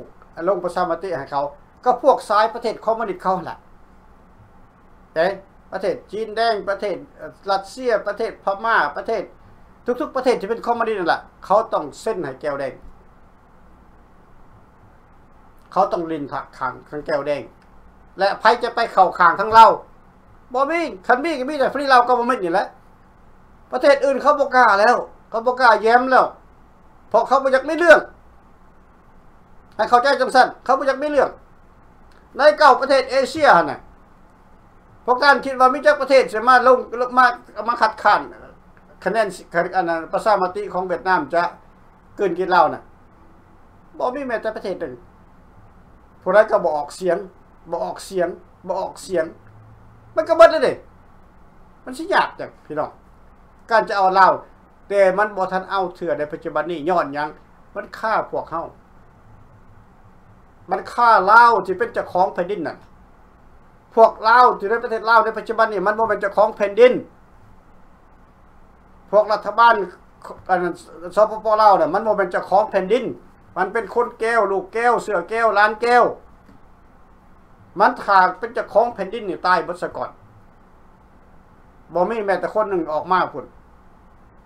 ลงประชามติให้เขา ก็พวกซ้ายประเทศคอมมิวนิสต์เขาแหละโอเคประเทศจีนแดงประเทศรัสเซียประเทศพม่าประเทศ ทุก ๆ ประเทศที่เป็นคอมมิวนิสต์นั่นแหละเขาต้องเส้นให้แก้วแดงเขาต้องลินถักขังทั้งแก้วแดง และไผจะไปเข่าขางทั้งเรา บอมีคันมีก็มีแต่ฟรีเราก็บ่แม่นนี่แหละประเทศอื่นเขาบ่กล้าแล้ว เขาบ่กล้าแย้มแล้วเพราะเขาบ่อยากไม่เรื่องให้เขาใจจังซั่นเขาบ่อยากไม่เรื่อง ในเก้าประเทศเอเชียน่ะเพราะการคิดว่ามีจักประเทศสิมาลงมามาคัดค้านคะแนนอันนั้นประชามติของเวียดนามจะเกินกินเหล้าน่ะบ่มีแม้แต่ประเทศหนึ่งผู้ใดก็บ่ออกเสียงบ่ออกเสียงบ่ออกเสียง มันก็เบิดเลยเด้มันสิยากจังพี่น้องการจะเอาเล้าแต่มันบ่ทันเอาเถื่อในปัจจุบันนี้ย้อนยัง มันฆ่าพวกเฮามันฆ่าเล้าที่เป็นเจ้าของแผ่นดินน่ะพวกเล้าที่ในประเทศเล่าในปัจจุบันนี้มันบ่เป็นเจ้าของแผ่นดิน พวกรัฐบาลสปปลาเนี่ยมันบ่เป็นเจ้าของแผ่นดิน มันเป็นคนแก้ว ลูกแก้ว เสือแก้วล้านแก้ว มันขาดเป็นเจ้าของแผ่นดินนี่ตายเบิดซะก่อนบ่มีแม้แต่คนหนึ่งออกมาพุ่น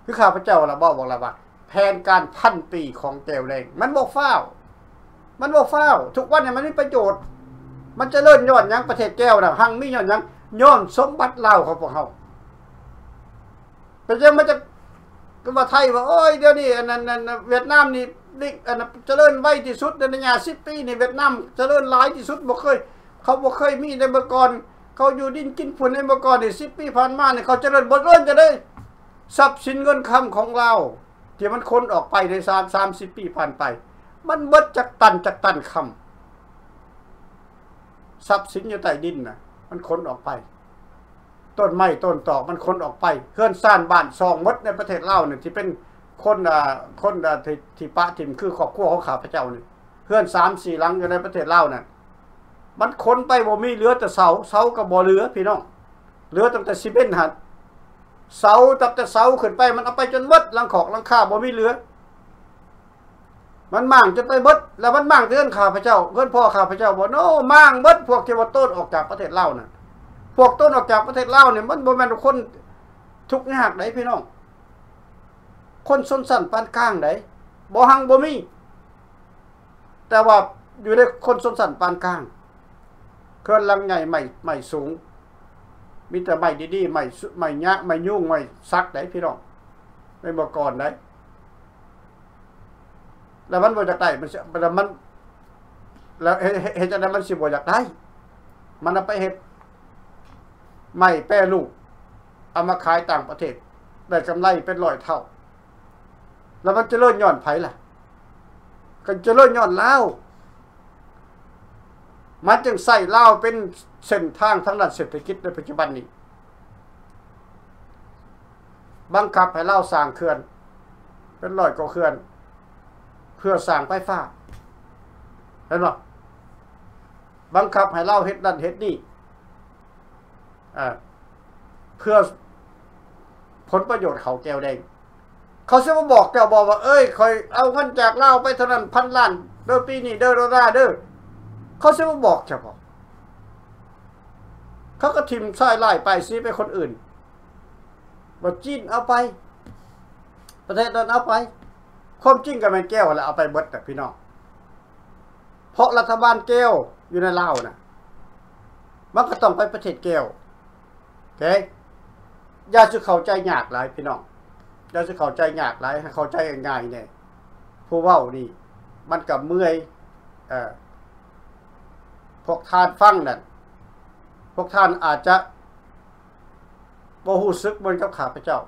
คือข้าพเจ้าละบอกบอกล้วว่าแผนการพันปีของแก้วแดงมันบ่ฟ้า มันบ่ฟ้า ทุกวันเนี่ยมันมีประโยชน์ มันจะเลิ่อนย้อนยังประเทศแก้วนะหังมีย้อนยังย้อนสมบัติเลาของพวกเฮาแต่ยังมันจะก็ว่าไทยว่าโอ้ยเดี๋ยวนี้อันนั้นนั่นเวียดนามนี่นี่อันนั้นเจริญไวที่สุดในระยะ10ปีนี่เวียดนามเจริญหลายที่สุดบ่เคย เขาบ่เคยมีในเมื่อก่อน เขาอยู่ดินกินฝุ่นในเมื่อก่อนนี่10ปีผ่านมาเนี่ยเขาเจริญบ่เริ่นจะได้ทรัพย์สินเงินคำของเราที่มันคนออกไปใน3 30ปีผ่านไป มันเบิดจากตันจากตันคำทรัพย์สินอยู่ใต้ดินน่ะมันค้นออกไป ต้นไม้ต้นตอกมันค้นออกไปเพื่อนซ่านบ้านซองมดในประเทศเล่าเนี่ยที่เป็นคนอ่าคนอ่าที่ปะถิ่มคือครอบครัวของข้าพเจ้าเนี่ยเพื่อนสามสี่หลังอยู่ในประเทศเล่าวน่ะ มันคนไปบ่มีเหลือแต่เสาเสาก็บ่เหลือพี่น้องเหลือตั้งแต่ซีเมนต์หัดเสาตั้งแต่เสาขึ้นไป มันเอาไปจนหมดลังขอกลังคาบ่มีเหลือ มันมั่งจนไปเบิดแล้วมันมั่งเตือนข้าพเจ้าเพื่อนพ่อข้าพเจ้าบอกโน้มั่งเบิดพวกที่ว่าต้นออกจากประเทศลาวน่ะ พวกต้นออกจากประเทศลาวเนี่ยมันบ่แม่นคนทุกข์ยากไดพี่น้อง คนสนสันปานกลางไดบ่หังบ่มีแต่ว่าอยู่ในคนสนสันปานกลาง เคลื่อนลังใหญ่ใหม่ใหม่สูง มีแต่ใหม่ดีๆใหม่ใหม่ยะใหม่ยุ่งใหม่ซักไดพี่น้องไม่บ่ก่อนไดแล้วมันบ่อยากได้มันแล้วมัน แล้วเฮ็ดเฮ็ดจังได๋มันสิบ่อยากได้ มันเอาไปเฮ็ดไม่แปรรูปเอามาขายต่างประเทศ ได้กำไรเป็นร้อยเท่า แล้วมันจะเลิ่อนย้อนไผล่ะก็เจะเลิ่อนย้อนลาว มันจึงใส่เลาเป็นเส้นทางทางด้านเศรษฐกิจในปัจจุบันนี้ บังคับให้เลาสร้างเขื่อน เป็นร้อยกว่าเขื่อน เพื่อสร้างไฟฟ้าเห็นบ่บังคับให้เลาเฮ็ดนั่นเฮ็ดนี่อ่าเพื่อผลประโยชน์เขาแก้วแดง เขาจะมาบอกแก้วบอกว่า เอ้ยคอยเอาเงินจากเลาไปเท่านั้นพันล้านเด้อปีนี้เด้อดอลลาร์เด้อ เขาจะมาบอกเฉพาะเขาก็ทิมซ้ายไล่ไปซีไปคนอื่นบอกจีนเอาไป ประเทศนั้นเอาไปความจริงกับแมนแก้วแหละเอาไปเบิดแต่พี่น้องเพราะรัฐบาลแก้วอยู่ในลาวนะมันก็ต้องไปประเทศแก้วโอเคอย่าจะเข้าใจยากหลายพี่น้องอย่าจะเข้าใจยากหลายให้เข้าใจง่ายๆเนี่ยผู้เว้านี่ มันกับเมื่อยเอ่อ พวกท่านฟังนั่นพวกท่านอาจจะบ่ฮู้สึกเหมือนกับข้าพเจ้า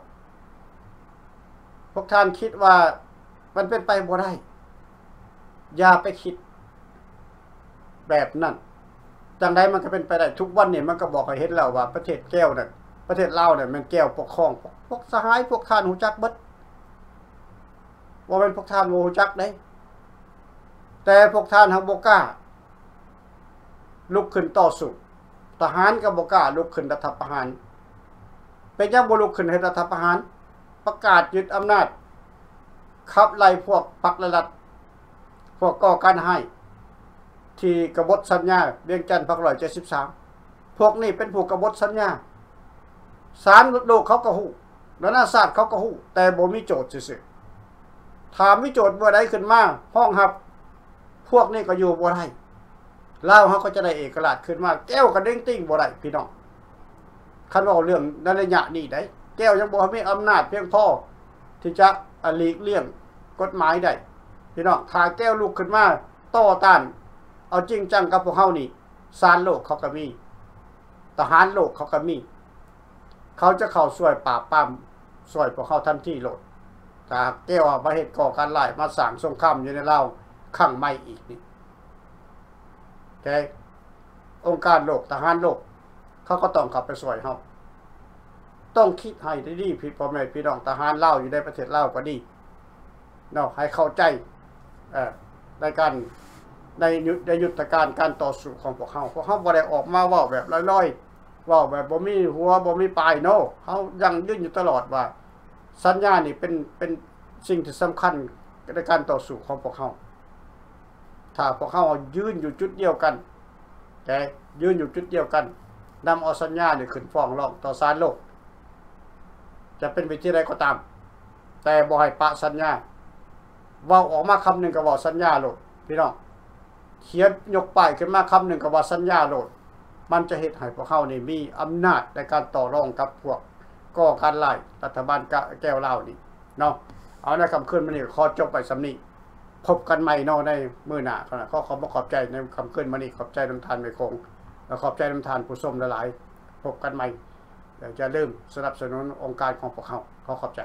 พวกท่านคิดว่ามันเป็นไปบ่ได้ อย่าไปคิดแบบนั้นจังไดมันก็เป็นไปได้ทุกวันเนี้มันก็บอกให้เห็นแล้วว่า ประเทศแก้วนั่นประเทศลาวนั่นมันแก้วปกครอง พวกสหายพวกท่านหูจักเบิดว่าเป็นพวกท่านบ่หูจักได้ แต่พวกท่านหังโบก้า ลุกขึ้นต่อสู้ทหารก็บ่กล้าลุกขึ้นรัฐประหารเป็นยังบ่ลุกขึ้นให้รัฐประหาร ประกาศยึดอำนาจขับไล่พวกพักละรัฐพวกก่อการให้ ที่กบฏสัญญาเวียงจันทร์พักร้อยเจ็ดสิบสามพวกนี้เป็นผู้กบฏสัญญาสารโลกเขาก็หูนานาศาสตร์เขาก็หูแต่บ่มีโจทย์ซื่อถามมีโจทย์เมื่อใดขึ้นมาห้องหับ พวกนี้ก็อยู่บ่ได้ เล่าเขาก็จะได้เอกราชขึ้นมาแก้วก็เด้งติ้งบ่ได้พี่น้องคันเว่าเรื่องในระยะนี้ได้แก้วยังบ่มีอำนาจเพียงพอที่จะอะหลีกเลี่ยงกฎหมายได้พี่น้องถ้าแก้วลุกขึ้นมาต่อต้าน เอาจริงจังกับพวกเฮานี่ศาลโลกเขาก็มีทหารโลกเขาก็มี เขาจะเข้าช่วยปราปรามช่วยพวกเขาทันที่โลดถ้าแก้วประเหตุก่อการร้ายมาสร้างสงครามอยู่ในเราข้างไม่อีกนี่ โอเคองค์การโลกทหารโลก เขาก็ต้องข้าไปช่วยเฮาต้องคิดให้ดีๆพี่พ่อแม่พี่น้องทหารเล่าอยู่ในประเทศเล่าวก็ดีเนาะให้เข้าใจในการในยุทธในยุทธการการต่อสู้ของพวกเขาพวกเขาบ่ได้ออกมาว่าแบบลอยๆว่าแบบบ่มีหัวบ่มีปลายเนาะเขายังยืนอยู่ตลอดว่า สัญญานี่เป็นเป็นสิ่งที่สำคัญในการต่อสู้ของพวกเขา ถ้าพวกเขายืนอยู่จุดเดียวกันแต่ยืนอยู่จุดเดียวกันนำเอาสัญญานี่ขึ้นฟ้องร้องต่อศาลโลก จะเป็นวิธีใดก็ตาม แต่บ่ให้ปะสัญญาเว่าออกมาคำหนึ่งก็บอกสัญญาโหลดพี่น้องเขียนยกป้ายขึ้นมาคำหนึ่งก็ว่าสัญญาโหลด มันจะเฮ็ดให้พวกเขานี่มีอำนาจในการต่อรองกับพวกก่อการไล่รัฐบาลแก้วเหล้านี่เนาะเอาในคำขึ้นมานี่ขอจบไปสำนี้ พบกันใหม่เนาะในมื้อหน้าเท่านั้นขอขอบขอบใจในคำขึ้นมานี่ขอบใจน้ำทานไม่คง แล้วขอบใจน้ำทานผู้ชมหลายๆพบกันใหม่เดี๋ยวจะเริ่มสนับสนุนองค์การของพวกเขาขอขอบใจ